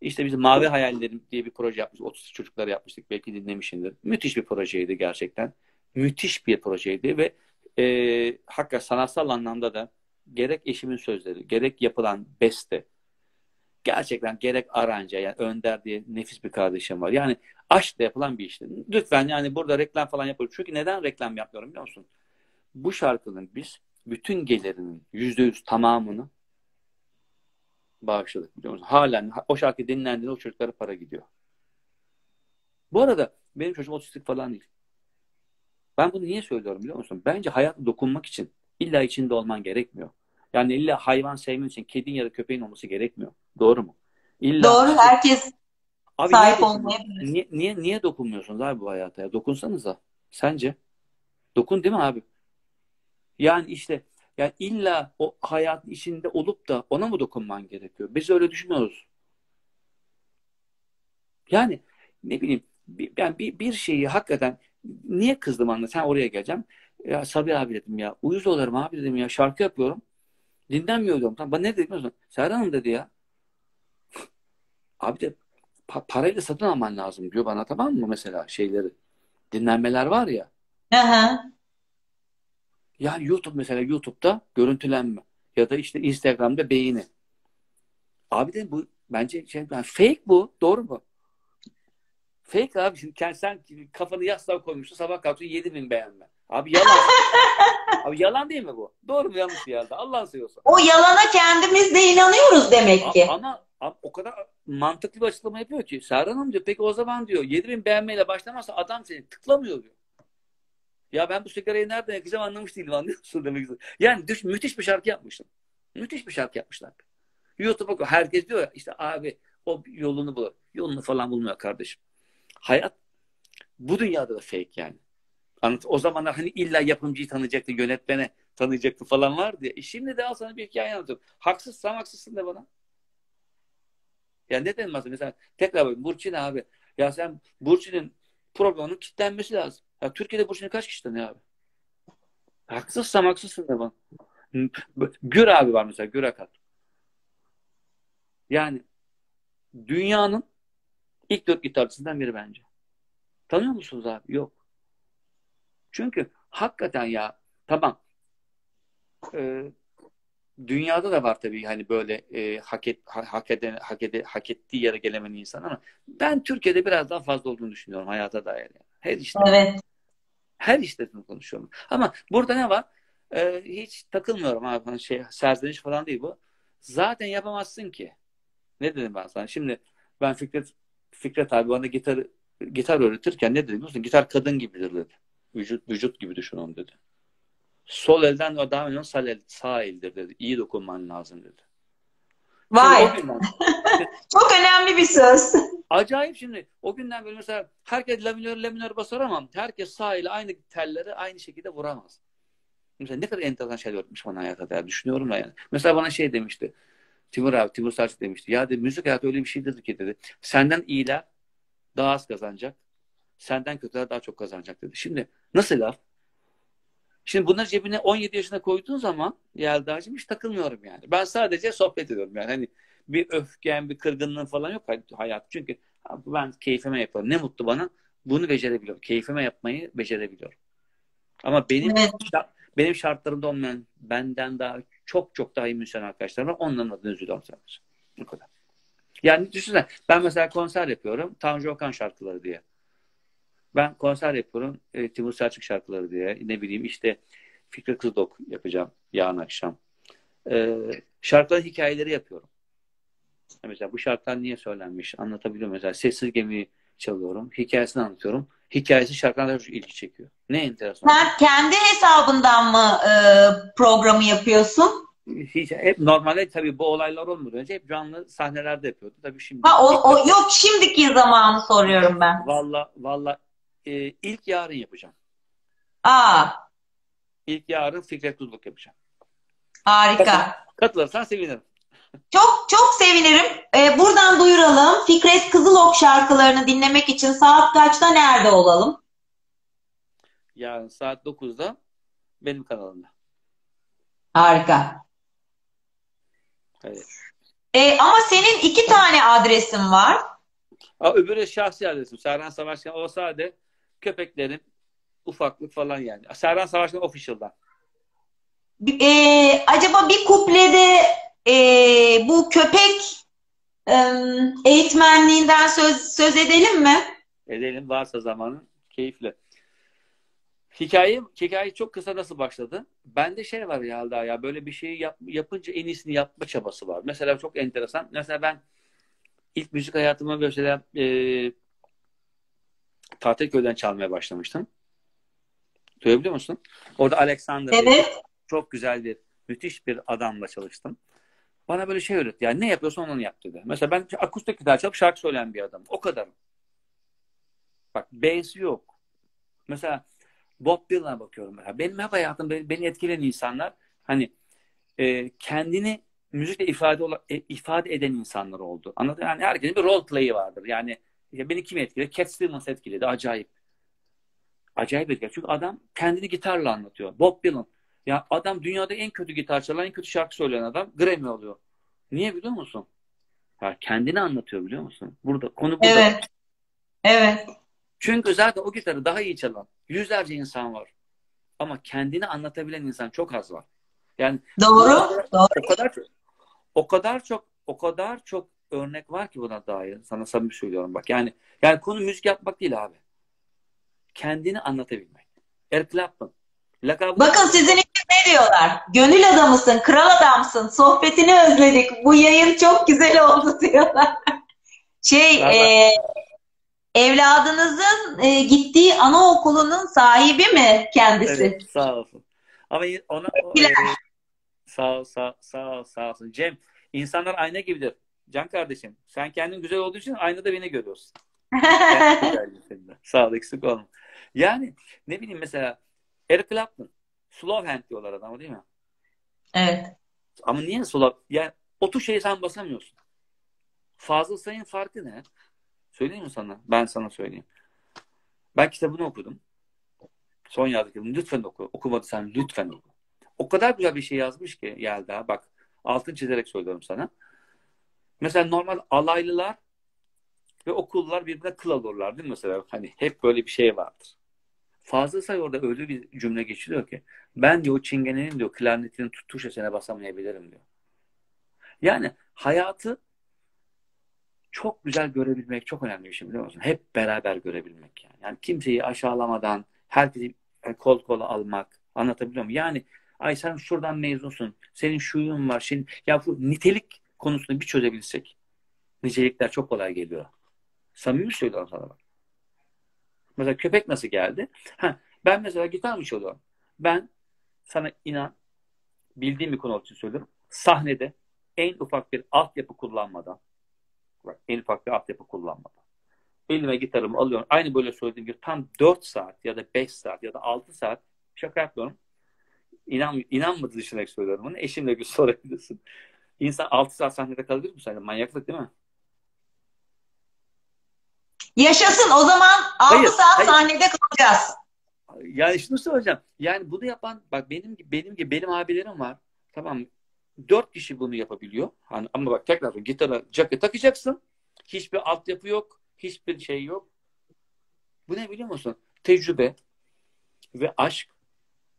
İşte bizim Mavi Hayallerim diye bir proje yapmıştık. 30 çocuklar yapmıştık. Belki dinlemişsindir. Müthiş bir projeydi gerçekten. Müthiş bir projeydi ve e, hakikaten sanatsal anlamda da gerek eşimin sözleri, gerek yapılan beste, gerçekten gerek aranje, yani Önder diye nefis bir kardeşim var. Yani aşkla yapılan bir işti. Lütfen yani burada reklam falan yapalım. Çünkü neden reklam yapmıyorum biliyor musun? Bu şarkının biz bütün gelirinin yüzde yüz tamamını bağışladık biliyor musun? Halen o şarkı dinlendiğinde o çocuklara para gidiyor. Bu arada benim çocuğum otistik falan değil. Ben bunu niye söylüyorum biliyor musun? Bence hayata dokunmak için illa içinde olman gerekmiyor. Yani illa hayvan sevmen için kedin ya da köpeğin olması gerekmiyor. Doğru mu? İlla Doğru. Herkes Abi sahip niye, olmayabilir. niye, niye, niye dokunmuyorsunuz abi bu hayata ya? Dokunsanıza. Sence? Dokun değil mi abi? Yani işte yani illa o hayatın içinde olup da ona mı dokunman gerekiyor? Biz öyle düşünmüyoruz. Yani ne bileyim bir, yani bir, bir şeyi hakikaten niye kızdım anla sen oraya geleceğim. Ya Sabi abi dedim ya uyuz olurum abi dedim ya şarkı yapıyorum. Dinlenmiyor diyorum. Tamam, bana ne dedi biliyor? Serhan Hanım dedi ya. Abi de pa- parayla satın alman lazım diyor bana tamam mı mesela şeyleri. Dinlenmeler var ya. Hı. Yani YouTube mesela YouTube'da görüntülenme ya da işte Instagram'da beğeni. Abi de bu bence şey, yani fake bu. Doğru mu? Fake abi. Şimdi sen kafanı yastığa koymuşsun sabah kalkıyorsun 7 bin beğenme. Abi yalan. abi yalan değil mi bu? Doğru mu yanlış mı yazdı? Allah'ını seviyorsan. O yalana kendimiz de inanıyoruz demek ki. Ama, ama o kadar mantıklı bir açıklama yapıyor ki. Serhan Hanım diyor peki o zaman diyor 7000 beğenmeyle başlamazsa adam seni tıklamıyor diyor. Ya ben bu sigarayı nereden yakacağım anlamış değilim anlıyor musun demek istiyorum. Yani düş, müthiş bir şarkı yapmıştım. Müthiş bir şarkı yapmışlar. YouTube'a. Herkes diyor ya işte abi o yolunu bulur. Yolunu falan bulmuyor kardeşim. Hayat bu dünyada da fake yani. Anlat, o zamanlar hani illa yapımcıyı tanıyacaktı, yönetmene tanıyacaktı falan vardı ya. E şimdi de al sana bir hikaye anlatıyorum. Haksızsam haksızsın de bana. Ya ne denmez mesela tekrar bakayım Burçin abi Ya sen Burçin'in programının kilitlenmesi lazım. Ya Türkiye'de Burçin'i kaç kişi tanıyor abi? Haksızsam haksızsın da bana. Gür abi var mesela Gür Akat. Yani dünyanın ilk dört gitarcısından biri bence. Tanıyor musunuz abi? Yok. Çünkü hakikaten ya tamam e, dünyada da var tabii hani böyle e, hak, et, hak, eden, hak, ede, hak ettiği yere gelemeyen insan ama ben Türkiye'de biraz daha fazla olduğunu düşünüyorum hayata dair. Yani. Her işte. Evet. Her işte konuşuyorum. Ama burada ne var? Ee, hiç takılmıyorum abi. Hani şey, serzeniş falan değil bu. Zaten yapamazsın ki. Ne dedim ben sana? Şimdi ben Fikret Fikret abi bana gitar gitar öğretirken ne dedi biliyor musun? Gitar kadın gibidir dedi. Vücut vücut gibi düşün onu dedi. Sol elden daha önemli sağ, el, sağ eldir dedi. İyi dokunman lazım dedi. Vay. Günden, Çok önemli bir söz. Acayip şimdi. O günden beri mesela herkes laminör laminör basar ama herkes sağ ile aynı telleri aynı şekilde vuramaz. Mesela ne kadar enteresan şeyler öğretmiş bana hayata dair. Düşünüyorum da yani. Mesela bana şey demişti. Timur abi, Timur Sarçı demişti. Ya dedi, müzik hayatı öyle bir şeydir ki dedi. Senden iyiler daha az kazanacak. Senden kötüler daha çok kazanacak dedi. Şimdi nasıl laf? Şimdi bunları cebine 17 yaşına koyduğun zaman Yelda'cığım hiç takılmıyorum yani. Ben sadece sohbet ediyorum yani. Hani bir öfken, bir kırgınlığın falan yok hayat. Çünkü ben keyfime yapıyorum. Ne mutlu bana. Bunu becerebiliyorum. Keyfime yapmayı becerebiliyorum. Ama benim evet. benim şartlarımda olmayan benden daha çok çok daha iyi müzisyen arkadaşlarım var. Onların adını üzülüyorum sadece. Bu kadar. Yani düşünsene ben mesela konser yapıyorum. Tanju Okan şarkıları diye. Ben konser yapıyorum. E, Timur Selçuk şarkıları diye. Ne bileyim işte Fikri Kızdok yapacağım yarın akşam. E, şarkıların hikayeleri yapıyorum. Mesela bu şarkılar niye söylenmiş anlatabiliyorum. Mesela Sessiz Gemi çalıyorum. Hikayesini anlatıyorum. Hikayesi şarkılarına çok ilgi çekiyor. Ne enteresan. Sen kendi hesabından mı e, programı yapıyorsun? Hiç, hep normalde tabii bu olaylar olmadan önce hep canlı sahnelerde yapıyordu. Tabii şimdi. Ha, o, o, yok şimdiki zamanı soruyorum ben. Valla valla e, ilk yarın yapacağım. Aa. İlk yarın Fikret Tuzluk yapacağım. Harika. Katılırsan sevinirim. Çok çok sevinirim. Ee, buradan duyuralım. Fikret Kızılok şarkılarını dinlemek için saat kaçta nerede olalım? Yarın saat 9'da benim kanalımda. Harika. Evet. Ee, ama senin iki tane adresin var. Aa, öbürü şahsi adresim. Serhan Savaşkan o sade köpeklerin ufaklık falan yani. Serhan Savaşkan official'dan. Ee, acaba bir kuplede e, bu köpek e, eğitmenliğinden söz, söz edelim mi? Edelim varsa zamanı keyifle. Hikaye, hikaye çok kısa nasıl başladı? Bende şey var ya daha ya böyle bir şeyi yap, yapınca en iyisini yapma çabası var. Mesela çok enteresan. Mesela ben ilk müzik hayatıma mesela e, Tatilköy'den çalmaya başlamıştım. Duyabiliyor musun? Orada Alexander evet. çok güzel bir, müthiş bir adamla çalıştım. Bana böyle şey öğretti. Yani ne yapıyorsan onu yap dedi. Mesela ben akustik gitar çalıp şarkı söyleyen bir adam. O kadar. Bak bass yok. Mesela Bob Dylan'a bakıyorum. Mesela. Benim hep hayatım beni, beni etkileyen insanlar hani e, kendini müzikle ifade e, ifade eden insanlar oldu. Anladın? Yani herkesin bir role play'i vardır. Yani ya beni kim etkiledi? Cat Stevens etkiledi. Acayip. Acayip etkiledi. Çünkü adam kendini gitarla anlatıyor. Bob Dylan. Ya adam dünyada en kötü gitar çalan, en kötü şarkı söyleyen adam Grammy oluyor. Niye biliyor musun? Ya kendini anlatıyor biliyor musun? Burada konu burada. Evet. Evet. Çünkü zaten o gitarı daha iyi çalan yüzlerce insan var. Ama kendini anlatabilen insan çok az var. Yani doğru. doğru. O kadar çok o kadar çok o kadar çok örnek var ki buna dair. Sana samimi söylüyorum bak. Yani yani konu müzik yapmak değil abi. Kendini anlatabilmek. Eric Clapton. Lakabı Bakın sizin için ne diyorlar? Gönül adamısın, kral adamsın, sohbetini özledik. Bu yayın çok güzel oldu diyorlar. Şey, e, evladınızın e, gittiği anaokulunun sahibi mi kendisi? Evet, sağ olsun. Ama ona o, e, sağ ol, sağ, sağ ol, sağ olsun. Cem, insanlar ayna gibidir. Can kardeşim, sen kendin güzel olduğu için aynada beni görüyorsun. Sağ ol, eksik olma. Yani ne bileyim mesela Eric Clapton, slow hand diyorlar adamı değil mi? Evet. Ama niye slow? Yani o tuşayı sen basamıyorsun. Fazıl Say'ın farkı ne? Söyleyeyim mi sana? Ben sana söyleyeyim. Ben kitabını okudum. Son yazdıklarını lütfen oku. Okumadıysan lütfen oku. O kadar güzel bir şey yazmış ki Yelda. Bak altın çizerek söylüyorum sana. Mesela normal alaylılar ve okullar birbirine kıl alırlar değil mi mesela? Hani hep böyle bir şey vardır. Fazıl Say orada öyle bir cümle geçiriyor ki ben diyor çingenenin diyor klarnetinin tuttuğu sesine basamayabilirim diyor. Yani hayatı çok güzel görebilmek çok önemli bir şey biliyor musun? Hep beraber görebilmek yani. Yani kimseyi aşağılamadan herkesi kol kola almak anlatabiliyor muyum? Yani ay sen şuradan mezunsun. Senin şuyun var. Senin... Ya bu nitelik konusunu bir çözebilsek nicelikler çok kolay geliyor. Samimi söylüyorum sana bak. Mesela köpek nasıl geldi? Ha, ben mesela gitar mı çalıyorum? Ben sana inan bildiğim bir konu için söylüyorum. Sahnede en ufak bir altyapı kullanmadan bak, en ufak bir altyapı kullanmadan elime gitarımı alıyorum. Aynı böyle söylediğim gibi tam 4 saat ya da 5 saat ya da 6 saat şaka yapıyorum. İnan, inanmadığı düşünerek söylüyorum bunu. Eşimle bir sorabilirsin. İnsan 6 saat sahnede kalabilir mi sence? Manyaklık değil mi? Yaşasın o zaman 6 Hayır, saat hayır. sahnede kalacağız. Yani şunu söyleyeceğim. Yani bunu yapan bak benim gibi benim gibi benim abilerim var. Tamam mı? Dört kişi bunu yapabiliyor. Hani ama bak tekrar gitara jacket takacaksın. Hiçbir altyapı yok. Hiçbir şey yok. Bu ne biliyor musun? Tecrübe ve aşk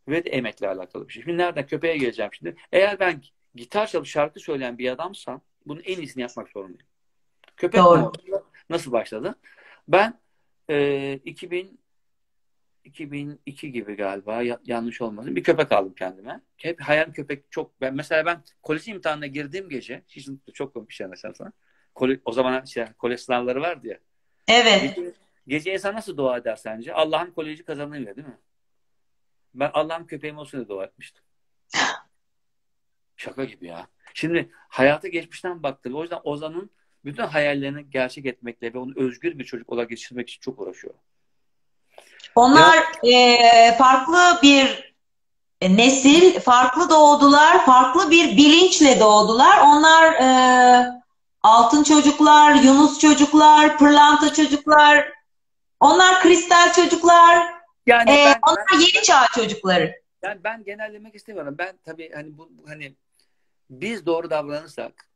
ve de emekle alakalı bir şey. Şimdi nereden köpeğe geleceğim şimdi. Eğer ben gitar çalıp şarkı söyleyen bir adamsam bunun en iyisini yapmak zorundayım. Köpek Doğru. nasıl başladı? Ben e, 2000 2002 gibi galiba ya- yanlış olmasın bir köpek aldım kendime. Hep hayal köpek çok ben mesela ben kolej imtihanına girdiğim gece hiç çok komik bir şey mesela sana. Kole, o zaman şey, kolej sınavları vardı ya. Evet. Gece, gece insan nasıl dua eder sence? Allah'ın koleji kazanayım değil mi? Ben Allah'ın köpeğim olsun diye dua etmiştim. Şaka gibi ya. Şimdi hayata geçmişten baktım. O yüzden Ozan'ın bütün hayallerini gerçek etmekle ve onu özgür bir çocuk olarak yetiştirmek için çok uğraşıyor. Onlar e, farklı bir nesil, farklı doğdular, farklı bir bilinçle doğdular. Onlar e, altın çocuklar, Yunus çocuklar, pırlanta çocuklar, onlar kristal çocuklar, Yani e, ben, onlar yeni çağ çocukları. yani ben genellemek istemiyorum. Ben tabii hani bu- hani biz doğru davranırsak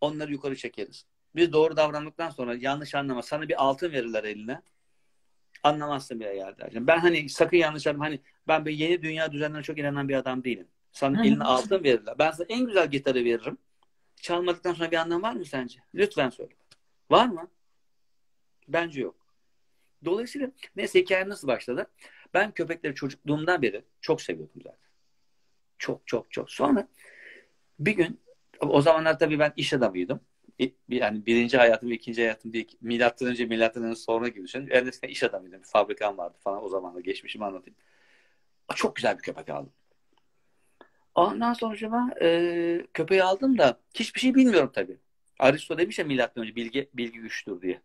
onları yukarı çekeriz. Biz doğru davrandıktan sonra yanlış anlama. Sana bir altın verirler eline. Anlamazsın bile yerlerce. Ben hani sakın yanlış anlama. Hani ben böyle yeni dünya düzenlerine çok inanan bir adam değilim. Sana eline altın verirler. Ben sana en güzel gitarı veririm. Çalmadıktan sonra bir anlam var mı sence? Lütfen söyle. Var mı? Bence yok. Dolayısıyla neyse hikayem nasıl başladı? Ben köpekleri çocukluğumdan beri çok seviyordum zaten. Çok çok çok. Sonra bir gün o zamanlar tabii ben iş adamıydım. İ- Yani birinci hayatım ikinci hayatım diye milattan önce milattan önce sonra gibi düşün. Eskiden iş adamıydım. Bir fabrikam vardı falan o zamanlar geçmişimi anlatayım. Çok güzel bir köpek aldım. Ondan sonra e, köpeği aldım da hiçbir şey bilmiyorum tabii. Aristo demiş ya milattan önce bilgi, bilgi güçtür diye.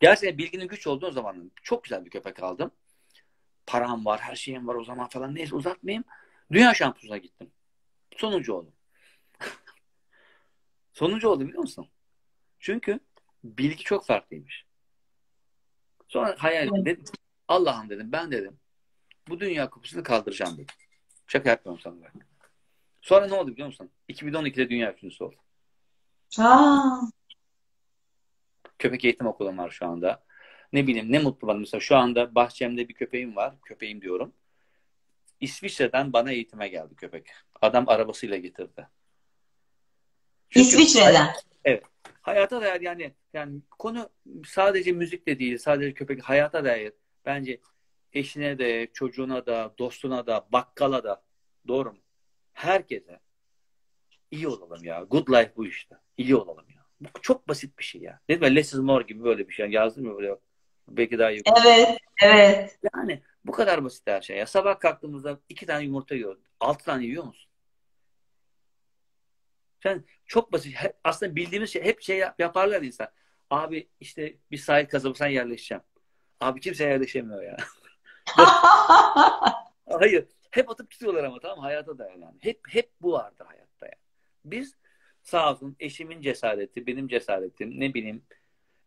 Gerçekten bilginin güç olduğu zaman çok güzel bir köpek aldım. Param var, her şeyim var o zaman falan. Neyse uzatmayayım. Dünya şampiyonuna gittim. Sonuncu oldum. Sonuncu oldum biliyor musun? Çünkü bilgi çok farklıymış. Sonra hayal ettim. Dedim, Allah'ım dedim ben dedim bu dünya kupasını kaldıracağım dedim. Şaka yapmıyorum sana bak. Sonra ne oldu biliyor musun? 2012'de dünya üçüncüsü oldu. Aa, Köpek eğitim okulum var şu anda. Ne bileyim ne mutlu bana. Mesela şu anda bahçemde bir köpeğim var. Köpeğim diyorum. İsviçre'den bana eğitime geldi köpek. Adam arabasıyla getirdi. Çünkü İsviçre'den. hayata dair yani yani konu sadece müzik de değil, sadece köpek hayata dair bence eşine de, çocuğuna da, dostuna da, bakkala da doğru mu? Herkese iyi olalım ya. Good life bu işte. İyi olalım ya. Bu çok basit bir şey ya. Ne demek less is more gibi böyle bir şey. Yazdım mı böyle? Belki daha iyi. Evet, evet. Yani bu kadar basit her şey. Ya sabah kalktığımızda iki tane yumurta yiyor. Altı tane yiyor musun? Sen çok basit. Aslında bildiğimiz şey hep şey yap- yaparlar insan. Abi işte bir sahil kazıp yerleşeceğim. Abi kimse yerleşemiyor ya. Hayır. Hep atıp tutuyorlar ama tamam? Hayata da yani. Hep hep bu vardır hayatta yani. Biz sağ olsun eşimin cesareti, benim cesaretim, ne bileyim.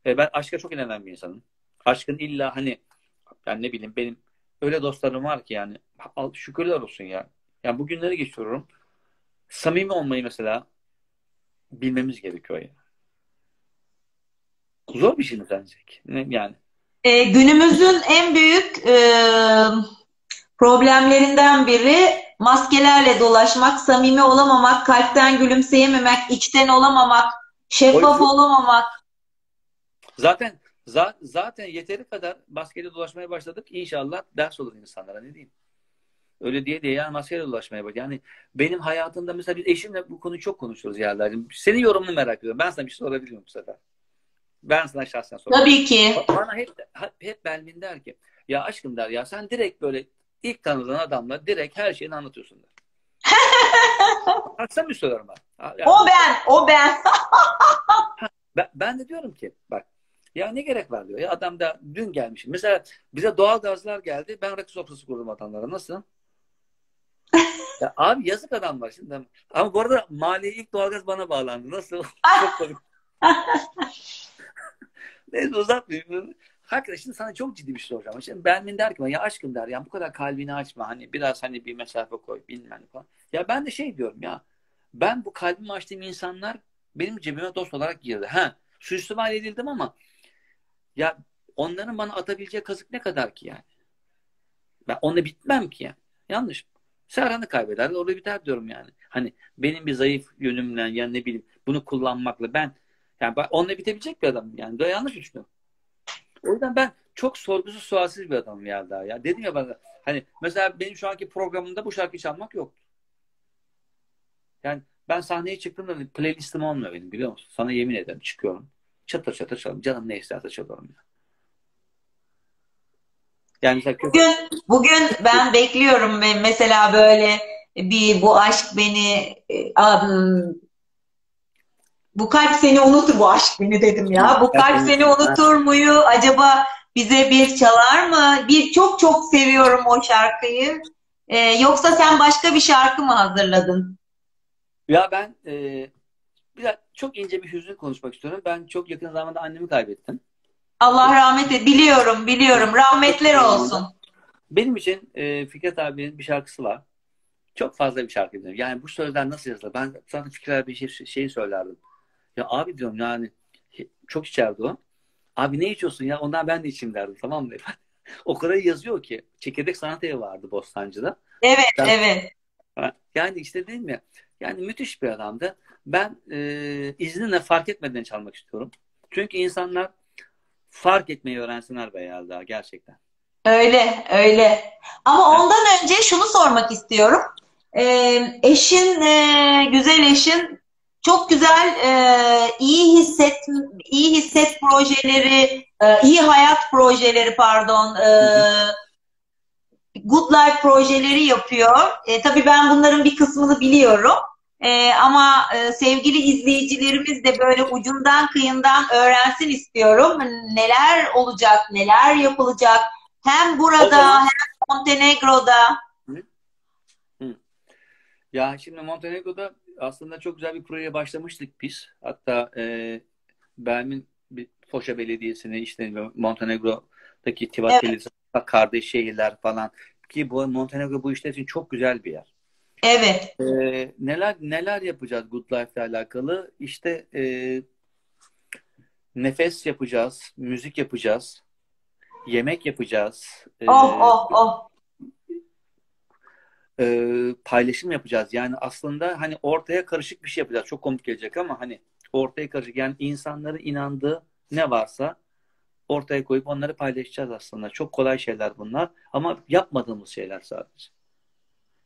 E, ben aşka çok inanan bir insanım. Aşkın illa hani ben ne bileyim benim öyle dostlarım var ki yani şükürler olsun ya. Yani bugünleri geçiyorum. Samimi olmayı mesela bilmemiz gerekiyor ya. Zor bir şey mi sence? Yani E, günümüzün en büyük e, problemlerinden biri maskelerle dolaşmak, samimi olamamak, kalpten gülümseyememek, içten olamamak, şeffaf O- olamamak. zaten za- zaten yeteri kadar maskeyle dolaşmaya başladık. İnşallah ders olur insanlara ne diyeyim. Öyle diye diye yani maskeyle dolaşmaya başladık. Yani benim hayatımda mesela biz eşimle bu konuyu çok konuşuyoruz yerlerce. Senin yorumunu merak ediyorum. Ben sana bir şey sorabilir miyim bu sefer? Ben sana şahsen sorayım. Tabii ki. Bana hep hep Belmin der ki ya aşkım der ya sen direkt böyle ilk tanıdığın adamla direkt her şeyini anlatıyorsun der. Baksana bir soruyorum ben. Ha, yani O ben, o ben. ben. Ben de diyorum ki bak ya ne gerek var diyor. Ya adam da dün gelmiş. Mesela bize doğal gazlar geldi. Ben rakı sofrası kurdum adamlara. Nasıl? Ya abi yazık adam var şimdi. Ama bu arada maliye ilk doğalgaz bana bağlandı. Nasıl? Çok komik. Neyse uzatmayayım. Hakikaten şimdi sana çok ciddi bir şey soracağım. Şimdi Belmin der ki ya aşkım der ya bu kadar kalbini açma. Hani biraz hani bir mesafe koy bilmem ne falan. Ya ben de şey diyorum ya ben bu kalbimi açtığım insanlar benim cebime dost olarak girdi. Ha suistimal edildim ama ya onların bana atabileceği kazık ne kadar ki yani? Ben onunla bitmem ki yani. Yanlış mı? Serhan'ı kaybeder orada biter diyorum yani. Hani benim bir zayıf yönümle ya ne bileyim bunu kullanmakla ben yani ben onunla bitebilecek bir adamım yani. Böyle yanlış mı düşünüyorum? O yüzden ben çok sorgusuz sualsiz bir adamım ya daha ya. Dedim ya bana hani mesela benim şu anki programımda bu şarkıyı çalmak yoktu. Yani ben sahneye çıktığımda playlistim olmuyor benim biliyor musun? Sana yemin ederim çıkıyorum. Çatır çatır çalıyorum. Canım ne isterse çalıyorum ya. Yani mesela. Bugün, bugün ben bekliyorum mesela böyle bir bu aşk beni e, bu kalp seni unutur bu aşk beni dedim ya. Bu kalp seni unutur muyu? Acaba bize bir çalar mı? Bir çok çok seviyorum o şarkıyı. Ee, yoksa sen başka bir şarkı mı hazırladın? Ya ben e, biraz çok ince bir hüzün konuşmak istiyorum. Ben çok yakın zamanda annemi kaybettim. Allah rahmet et. Biliyorum, biliyorum. Rahmetler olsun. Benim için e, Fikret abinin bir şarkısı var. Çok fazla bir şarkı dinliyorum. Yani bu sözler nasıl yazılır? Ben zaten Fikret abi bir şey, şeyi söylerdim. Ya abi diyorum yani çok içerdi o. Abi ne içiyorsun ya? Ondan ben de içeyim derdim. Tamam mı? o kadar yazıyor ki. Çekirdek Sanat Evi vardı Bostancı'da. Evet, Ben- evet. Yani işte değil mi? Yani müthiş bir adamdı. Ben e, izninle fark etmeden çalmak istiyorum. Çünkü insanlar fark etmeyi öğrensinler be daha gerçekten. Öyle, öyle. Ama ondan önce şunu sormak istiyorum. Ee, eşin, e, güzel eşin çok güzel e, iyi hisset, iyi hisset projeleri, e, iyi hayat projeleri pardon, e, Good Life projeleri yapıyor. E, tabii ben bunların bir kısmını biliyorum. E, ama e, sevgili izleyicilerimiz de böyle ucundan kıyından öğrensin istiyorum. Neler olacak, neler yapılacak. Hem burada hem Montenegro'da. Ya şimdi Montenegro'da aslında çok güzel bir projeye başlamıştık biz. Hatta e, Belmin bir Foça Belediyesi'ni işte Montenegro'daki Tivat Evet. Belediyesi, kardeş şehirler falan ki bu Montenegro bu işler için çok güzel bir yer. Evet. E, neler neler yapacağız Good Life'la alakalı? İşte e, nefes yapacağız, müzik yapacağız, yemek yapacağız. E, Oh oh oh. e, paylaşım yapacağız. Yani aslında hani ortaya karışık bir şey yapacağız. Çok komik gelecek ama hani ortaya karışık. Yani insanların inandığı ne varsa ortaya koyup onları paylaşacağız aslında. Çok kolay şeyler bunlar ama yapmadığımız şeyler sadece.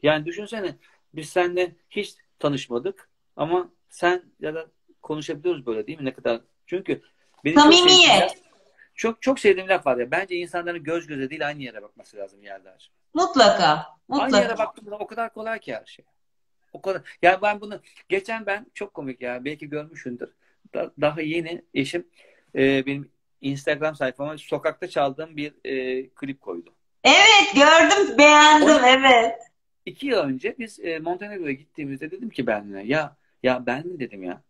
Yani düşünsene biz seninle hiç tanışmadık ama sen ya da konuşabiliyoruz böyle değil mi? Ne kadar çünkü benim çok sevdiğim Samimiyet. laf- çok çok sevdiğim laf var ya. Bence insanların göz göze değil aynı yere bakması lazım yerler. Mutlaka. Aynı yere Mutlaka. baktığımda o kadar kolay ki her şey. O kadar. Yani ben bunu geçen ben çok komik ya belki görmüşsündür. Da- daha yeni eşim e, benim Instagram sayfama sokakta çaldığım bir e, klip koydu. Evet gördüm, beğendim. Evet. İki yıl önce biz e, Montenegro'ya gittiğimizde dedim ki benle ya Ya ben mi dedim ya?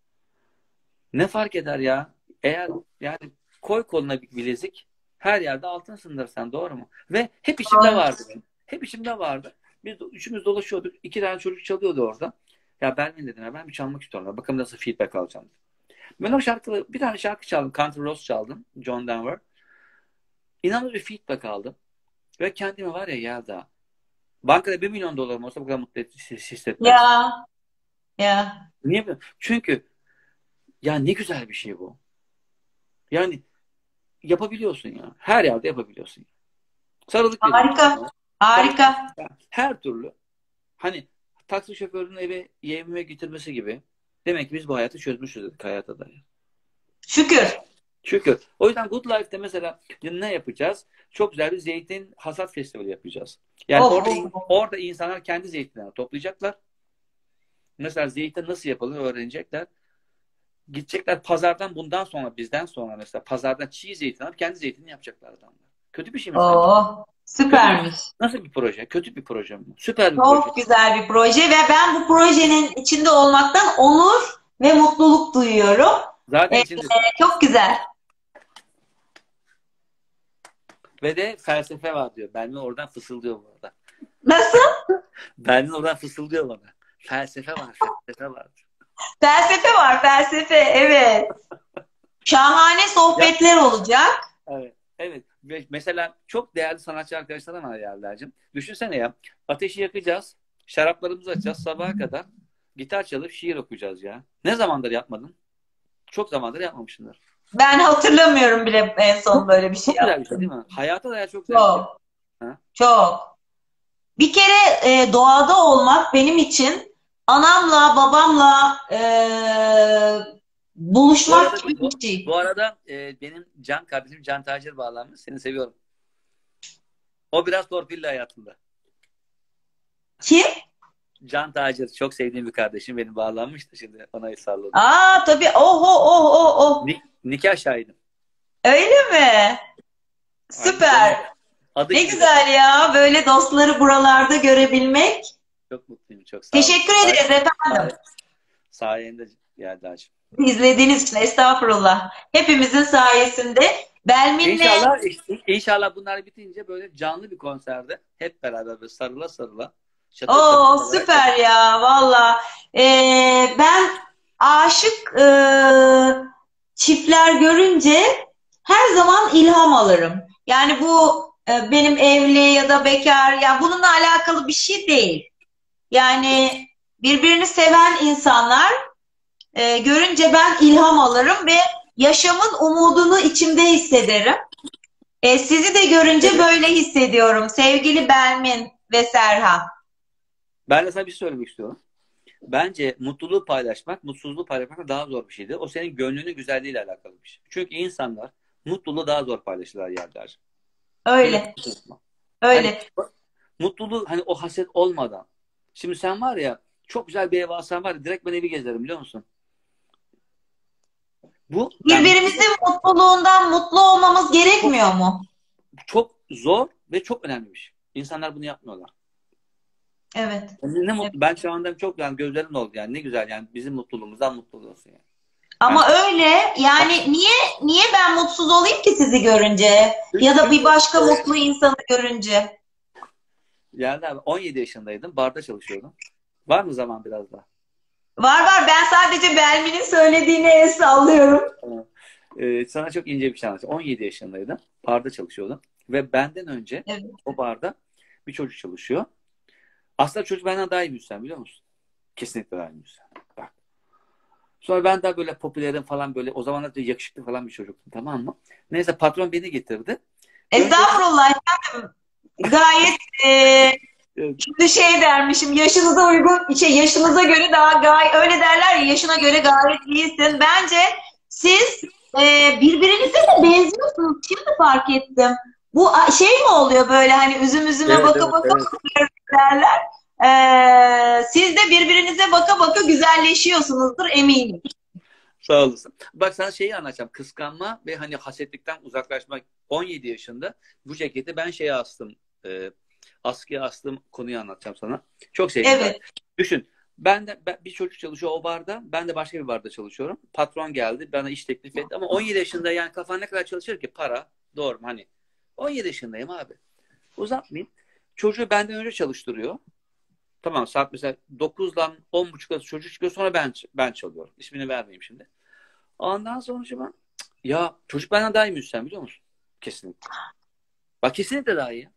Ne fark eder ya? Eğer yani koy koluna bir bilezik her yerde altınsındır sen doğru mu? Ve hep Doğru. vardı benim. Hep içimde vardı. Biz üçümüz dolaşıyorduk. İki tane çocuk çalıyordu orada. Ya ben mi dedim ya ben bir çalmak istiyorum. Bakalım nasıl feedback alacağım. Ben o şarkı bir tane şarkı çaldım. Country Roads çaldım. John Denver. İnanılmaz bir feedback aldım. Ve kendime var ya ya da bankada bir milyon dolarım olsa bu kadar mutlu et- hissetmem. Ya. Ya. Niye? Çünkü ya ne güzel bir şey bu. Yani yapabiliyorsun ya. Her yerde yapabiliyorsun. Sarılık Harika. zaman, Harika. Her türlü. Hani taksi şoförünün eve yemeğe getirmesi gibi. Demek ki biz bu hayatı çözmüşüz dedik hayata dair. Şükür. Çünkü o yüzden Good Life'de mesela ne yapacağız? Çok güzel bir zeytin hasat festivali yapacağız. Yani Of, orada, of. orada insanlar kendi zeytinlerini toplayacaklar. Mesela zeytin nasıl yapılır öğrenecekler. Gidecekler pazardan bundan sonra bizden sonra mesela pazardan çiğ zeytin alıp kendi zeytinini yapacaklar adamlar. Kötü bir şey mi? Oo, süpermiş. Nasıl bir proje? Kötü bir proje mi? Süper bir proje. Çok güzel bir proje ve ben bu projenin içinde olmaktan onur ve mutluluk duyuyorum. Zaten Ee, içinde. Çok güzel. Ve de felsefe var diyor. Benli oradan fısıldıyor bu arada. Nasıl? Benli oradan fısıldıyor bana. Felsefe var, felsefe var. Felsefe var, felsefe. Evet. Şahane sohbetler olacak. Evet. Evet. Ve mesela çok değerli sanatçı arkadaşlarım var Yerler'cim. Düşünsene ya. Ateşi yakacağız. Şaraplarımızı açacağız sabaha kadar. Gitar çalıp şiir okuyacağız ya. Ne zamandır yapmadın? Çok zamandır yapmamışsındır. Ben hatırlamıyorum bile en son böyle bir şey Çok bir yaptım. şey değil mi? Hayata dair çok güzel bir şey. Çok. Çok. Bir kere e, doğada olmak benim için anamla babamla e, Bu buluşmak arada, gibi bir şey. bu arada e, benim Can kardeşim Can Tacir bağlanmış. Seni seviyorum. O biraz torpilli hayatında. Kim? Can Tacir çok sevdiğim bir kardeşim benim bağlanmıştı şimdi ona salladım. Aa tabii. Oh oh oh. Ni- nikah şahidim. Öyle mi? Süper. Adı Ne gibi. güzel ya. Böyle dostları buralarda görebilmek. Çok mutluyum. Çok sağ olun. Teşekkür ederiz efendim. Sayende geldi Hacım. İzlediğiniz için estağfurullah. Hepimizin sayesinde Belmin'le İnşallah, inşallah bunlar bitince böyle canlı bir konserde hep beraber böyle sarıla sarıla. Şatır Oo süper ya valla. Ee, ben aşık e, çiftler görünce her zaman ilham alırım. Yani bu e, benim evli ya da bekar ya bununla alakalı bir şey değil. Yani birbirini seven insanlar e, görünce ben ilham alırım ve yaşamın umudunu içimde hissederim. E, sizi de görünce böyle hissediyorum. Sevgili Belmin ve Serhan. Ben de sana bir şey söylemek istiyorum. Bence mutluluğu paylaşmak, mutsuzluğu paylaşmak daha zor bir şeydir. O senin gönlünün güzelliğiyle alakalı bir şey. Çünkü insanlar mutluluğu daha zor paylaşırlar yerler. Öyle, öyle. Hani, mutluluğu hani o haset olmadan. Şimdi sen var ya çok güzel bir ev alsan var ya direkt ben evi gezerim biliyor musun? Bu yani Birbirimizin mutluluğundan mutlu olmamız gerekmiyor mu? çok zor ve çok önemli bir şey. İnsanlar bunu yapmıyorlar. Evet. Yani ne mutlu. Ben şu anda çok yani gözlerim oldu yani ne güzel yani bizim mutluluğumuzdan mutlu olsun yani. Ama öyle yani niye niye ben mutsuz olayım ki sizi görünce ya da bir başka mutlu insanı görünce? Yani abi 17 yaşındaydım. Barda çalışıyordum. Var mı zaman biraz daha? Var var ben sadece Belmin'in söylediğine el sallıyorum. Ee, sana çok ince bir şey anlatacağım. 17 yaşındaydım. Barda çalışıyordum. Ve benden önce Evet. o barda bir çocuk çalışıyor. Aslında çocuk benden daha iyi müzisyen biliyor musun? Kesinlikle daha iyi müzisyen. Bak. Sonra ben daha böyle popülerim falan böyle o zamanlar yakışıklı falan bir çocuktum tamam mı? Neyse patron beni getirdi. Estağfurullah efendim. Gayet e, şimdi şey dermişim yaşınıza uygun şey yaşınıza göre daha gayet öyle derler ya yaşına göre gayet iyisin. Bence siz e, birbirinize de benziyorsunuz. Şimdi fark ettim. Bu şey mi oluyor böyle hani üzüm üzüme Evet, baka evet, baka evet. derler. Ee, siz de birbirinize baka baka güzelleşiyorsunuzdur eminim. Sağ olasın. Bak sana şeyi anlatacağım. Kıskanma ve hani hasetlikten uzaklaşmak. 17 yaşında bu ceketi ben şeye astım. E, askıya astım konuyu anlatacağım sana. Çok sevdim. Evet. Düşün. Ben de ben, bir çocuk çalışıyor o barda. Ben de başka bir barda çalışıyorum. Patron geldi. Bana iş teklif etti. Ama 17 yaşında yani kafan ne kadar çalışır ki? Para. Doğru mu? Hani 17 yaşındayım abi. Uzatmayayım. Çocuğu benden önce çalıştırıyor. Tamam saat mesela 9'dan 10.30 arası çocuk çıkıyor sonra ben ben çalıyorum. İsmini vermeyeyim şimdi. Ondan sonra ben ya çocuk benden daha iyi müzisyen biliyor musun? Kesinlikle. Bak kesinlikle daha iyi.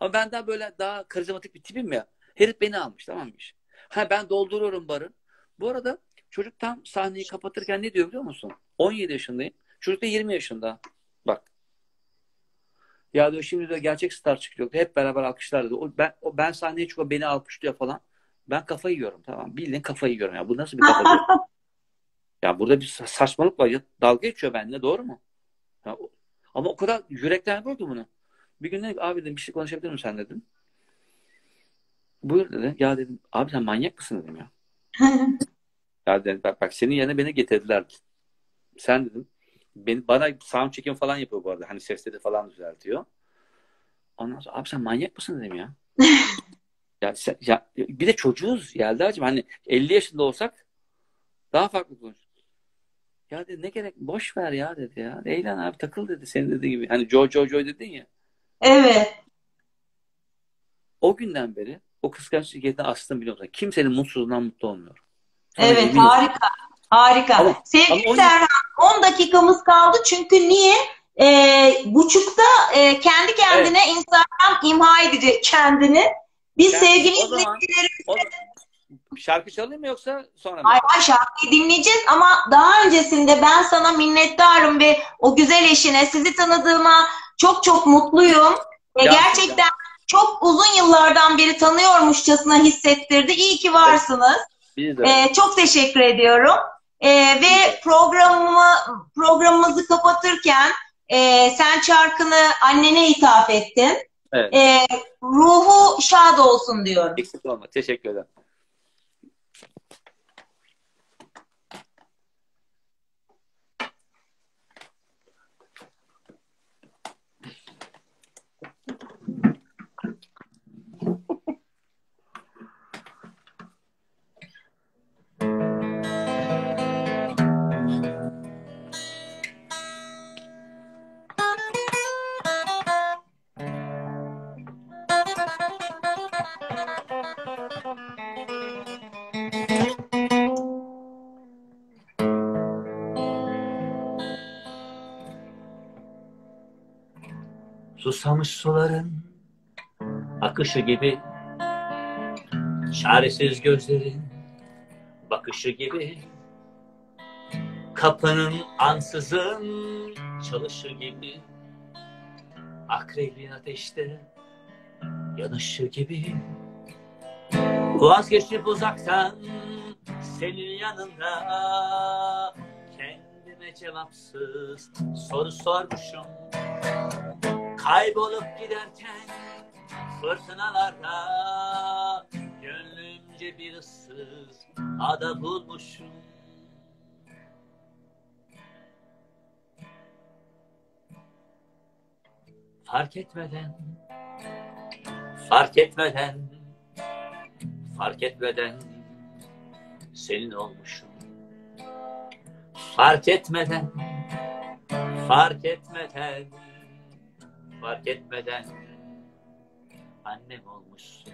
Ama ben daha böyle daha karizmatik bir tipim ya. Herif beni almış tamam mı? Ha ben dolduruyorum barı. Bu arada çocuk tam sahneyi kapatırken ne diyor biliyor musun? 17 yaşındayım. Çocuk da 20 yaşında. Bak. Ya diyor şimdi de gerçek star çıkacak. Hep beraber alkışlar dedi. O, ben, o, ben sahneye çıkıyor beni alkışlıyor falan. Ben kafayı yiyorum tamam. Bildiğin kafayı yiyorum ya. Bu nasıl bir kafa? ya burada bir saçmalık var. Ya, dalga geçiyor benimle doğru mu? Ya, ama o kadar yürekten yapıyor ki bunu. Bir gün dedim abi dedim bir şey konuşabilir miyim sen dedim. Buyur dedi. Ya dedim abi sen manyak mısın dedim ya. ya dedim bak, bak senin yerine beni getirdiler. Sen dedim beni, bana sound çekim falan yapıyor bu arada. Hani sesleri falan düzeltiyor. Ondan sonra abi sen manyak mısın dedim ya. ya, sen, ya bir de çocuğuz Yelda'cığım. Hani 50 yaşında olsak daha farklı konuşuruz. Ya dedi ne gerek boş ver ya dedi ya. Eğlen abi takıl dedi senin dediği gibi. Hani Joe Joe Joe dedin ya. Evet. O günden beri o kıskançlık şirketine astım biliyor musun? Kimsenin mutsuzluğundan mutlu olmuyor. Sana evet harika. Harika. Ama, Sevgili ama Serhan 10 dakikamız kaldı çünkü niye? Ee, buçukta e, kendi kendine evet. Instagram imha edecek kendini. Biz yani, sevgili izleyicilerimize Şarkı çalayım mı yoksa sonra mı? Hayır, hayır şarkıyı dinleyeceğiz ama daha öncesinde ben sana minnettarım ve o güzel eşine sizi tanıdığıma çok çok mutluyum. E, gerçekten çok uzun yıllardan beri tanıyormuşçasına hissettirdi. İyi ki varsınız. Biz de. E, çok teşekkür ediyorum. E, ve programımı programımızı kapatırken e, sen şarkını annene ithaf ettin. Evet. E, ruhu şad olsun diyorum. Eksik olma. Teşekkür ederim. Susamış suların akışı gibi Çaresiz gözlerin bakışı gibi Kapının ansızın çalışı gibi Akrebin ateşte yanışı gibi. Vazgeçip uzaktan senin yanında Kendime cevapsız soru sormuşum Kaybolup giderken fırtınalarda Gönlümce bir ıssız ada bulmuşum. Fark etmeden Fark etmeden Fark etmeden Senin olmuşum. Fark etmeden Fark etmeden fark etmeden annem olmuşsun.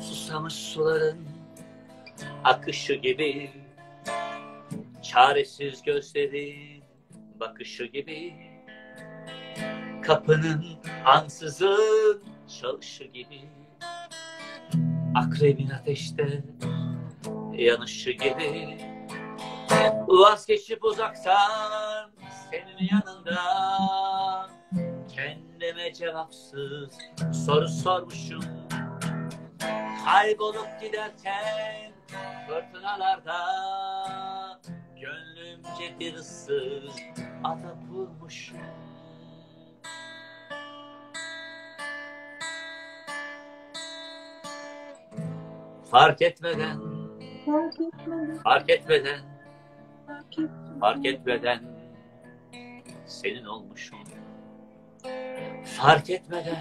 Susamış suların akışı gibi Çaresiz gözlerin bakışı gibi Kapının ansızın çalışı gibi Akrebin ateşte yanışı gibi. Vazgeçip uzaktan senin yanında Kendime cevapsız soru sormuşum. Kaybolup giderken fırtınalarda Gönlümce bir ıssız ada bulmuşum Fark etmeden, fark etmeden, fark etmeden. Senin olmuşum. Fark etmeden,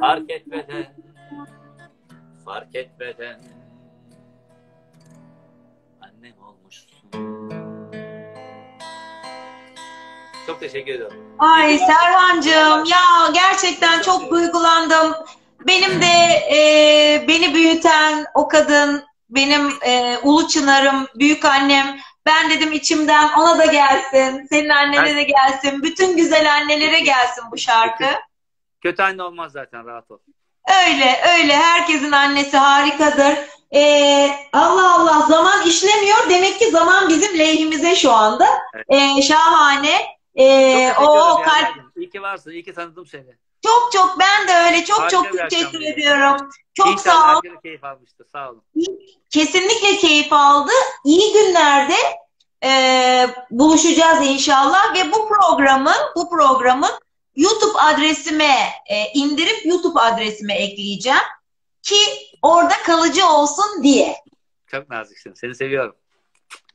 fark etmeden, fark etmeden. Annem olmuşsun. Çok teşekkür ediyorum. Ay Serhancığım ya gerçekten çok duygulandım. Benim de e, beni büyüten o kadın benim e, ulu çınarım, büyük annem. Ben dedim içimden ona da gelsin, senin annene de gelsin, bütün güzel annelere gelsin bu şarkı. Kötü anne olmaz zaten rahat ol. Öyle öyle herkesin annesi harikadır. Ee, Allah Allah zaman işlemiyor. Demek ki zaman bizim lehimize şu anda. Evet. Ee, şahane. Ee, o kalp. İyi ki varsın, iyi ki tanıdım seni. Çok çok ben de öyle çok Harika çok teşekkür akşamdı. ediyorum. Çok İnşallah sağ ol. keyif almıştır. Sağ olun. Kesinlikle keyif aldı. İyi günlerde e, buluşacağız inşallah ve bu programın bu programın YouTube adresime e, indirip YouTube adresime ekleyeceğim ki orada kalıcı olsun diye. Çok naziksin. Seni seviyorum.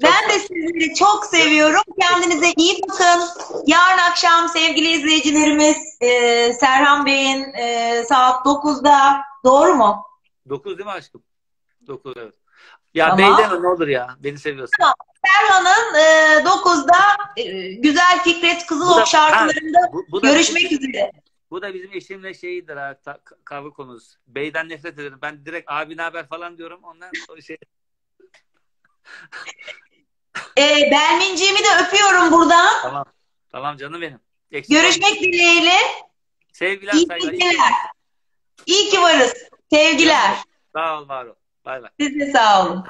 Ben de sizleri çok seviyorum. Kendinize iyi bakın. Yarın akşam sevgili izleyicilerimiz e, Serhan Bey'in e, saat 9'da doğru mu? 9 değil mi aşkım? 9 evet. Ya Tamam. bey deme ne olur ya. Beni seviyorsun. Serhan'ın e, 9'da e, Güzel Fikret Bu da- Kızılok şarkılarında Bu, bu da görüşmek bizim, üzere. Bu da bizim eşimle şeyidir ha. kavga konusu. Beyden nefret ederim. Ben direkt abi ne haber falan diyorum. Ondan o şey. E, Belminciğimi de öpüyorum buradan. Tamam. Tamam canım benim. Eksik Görüşmek dileğiyle. Sevgiler İyi saygılar. geceler. İyi ki varız. Sevgiler. Sağ ol var ol. Bay bay. Siz de sağ olun.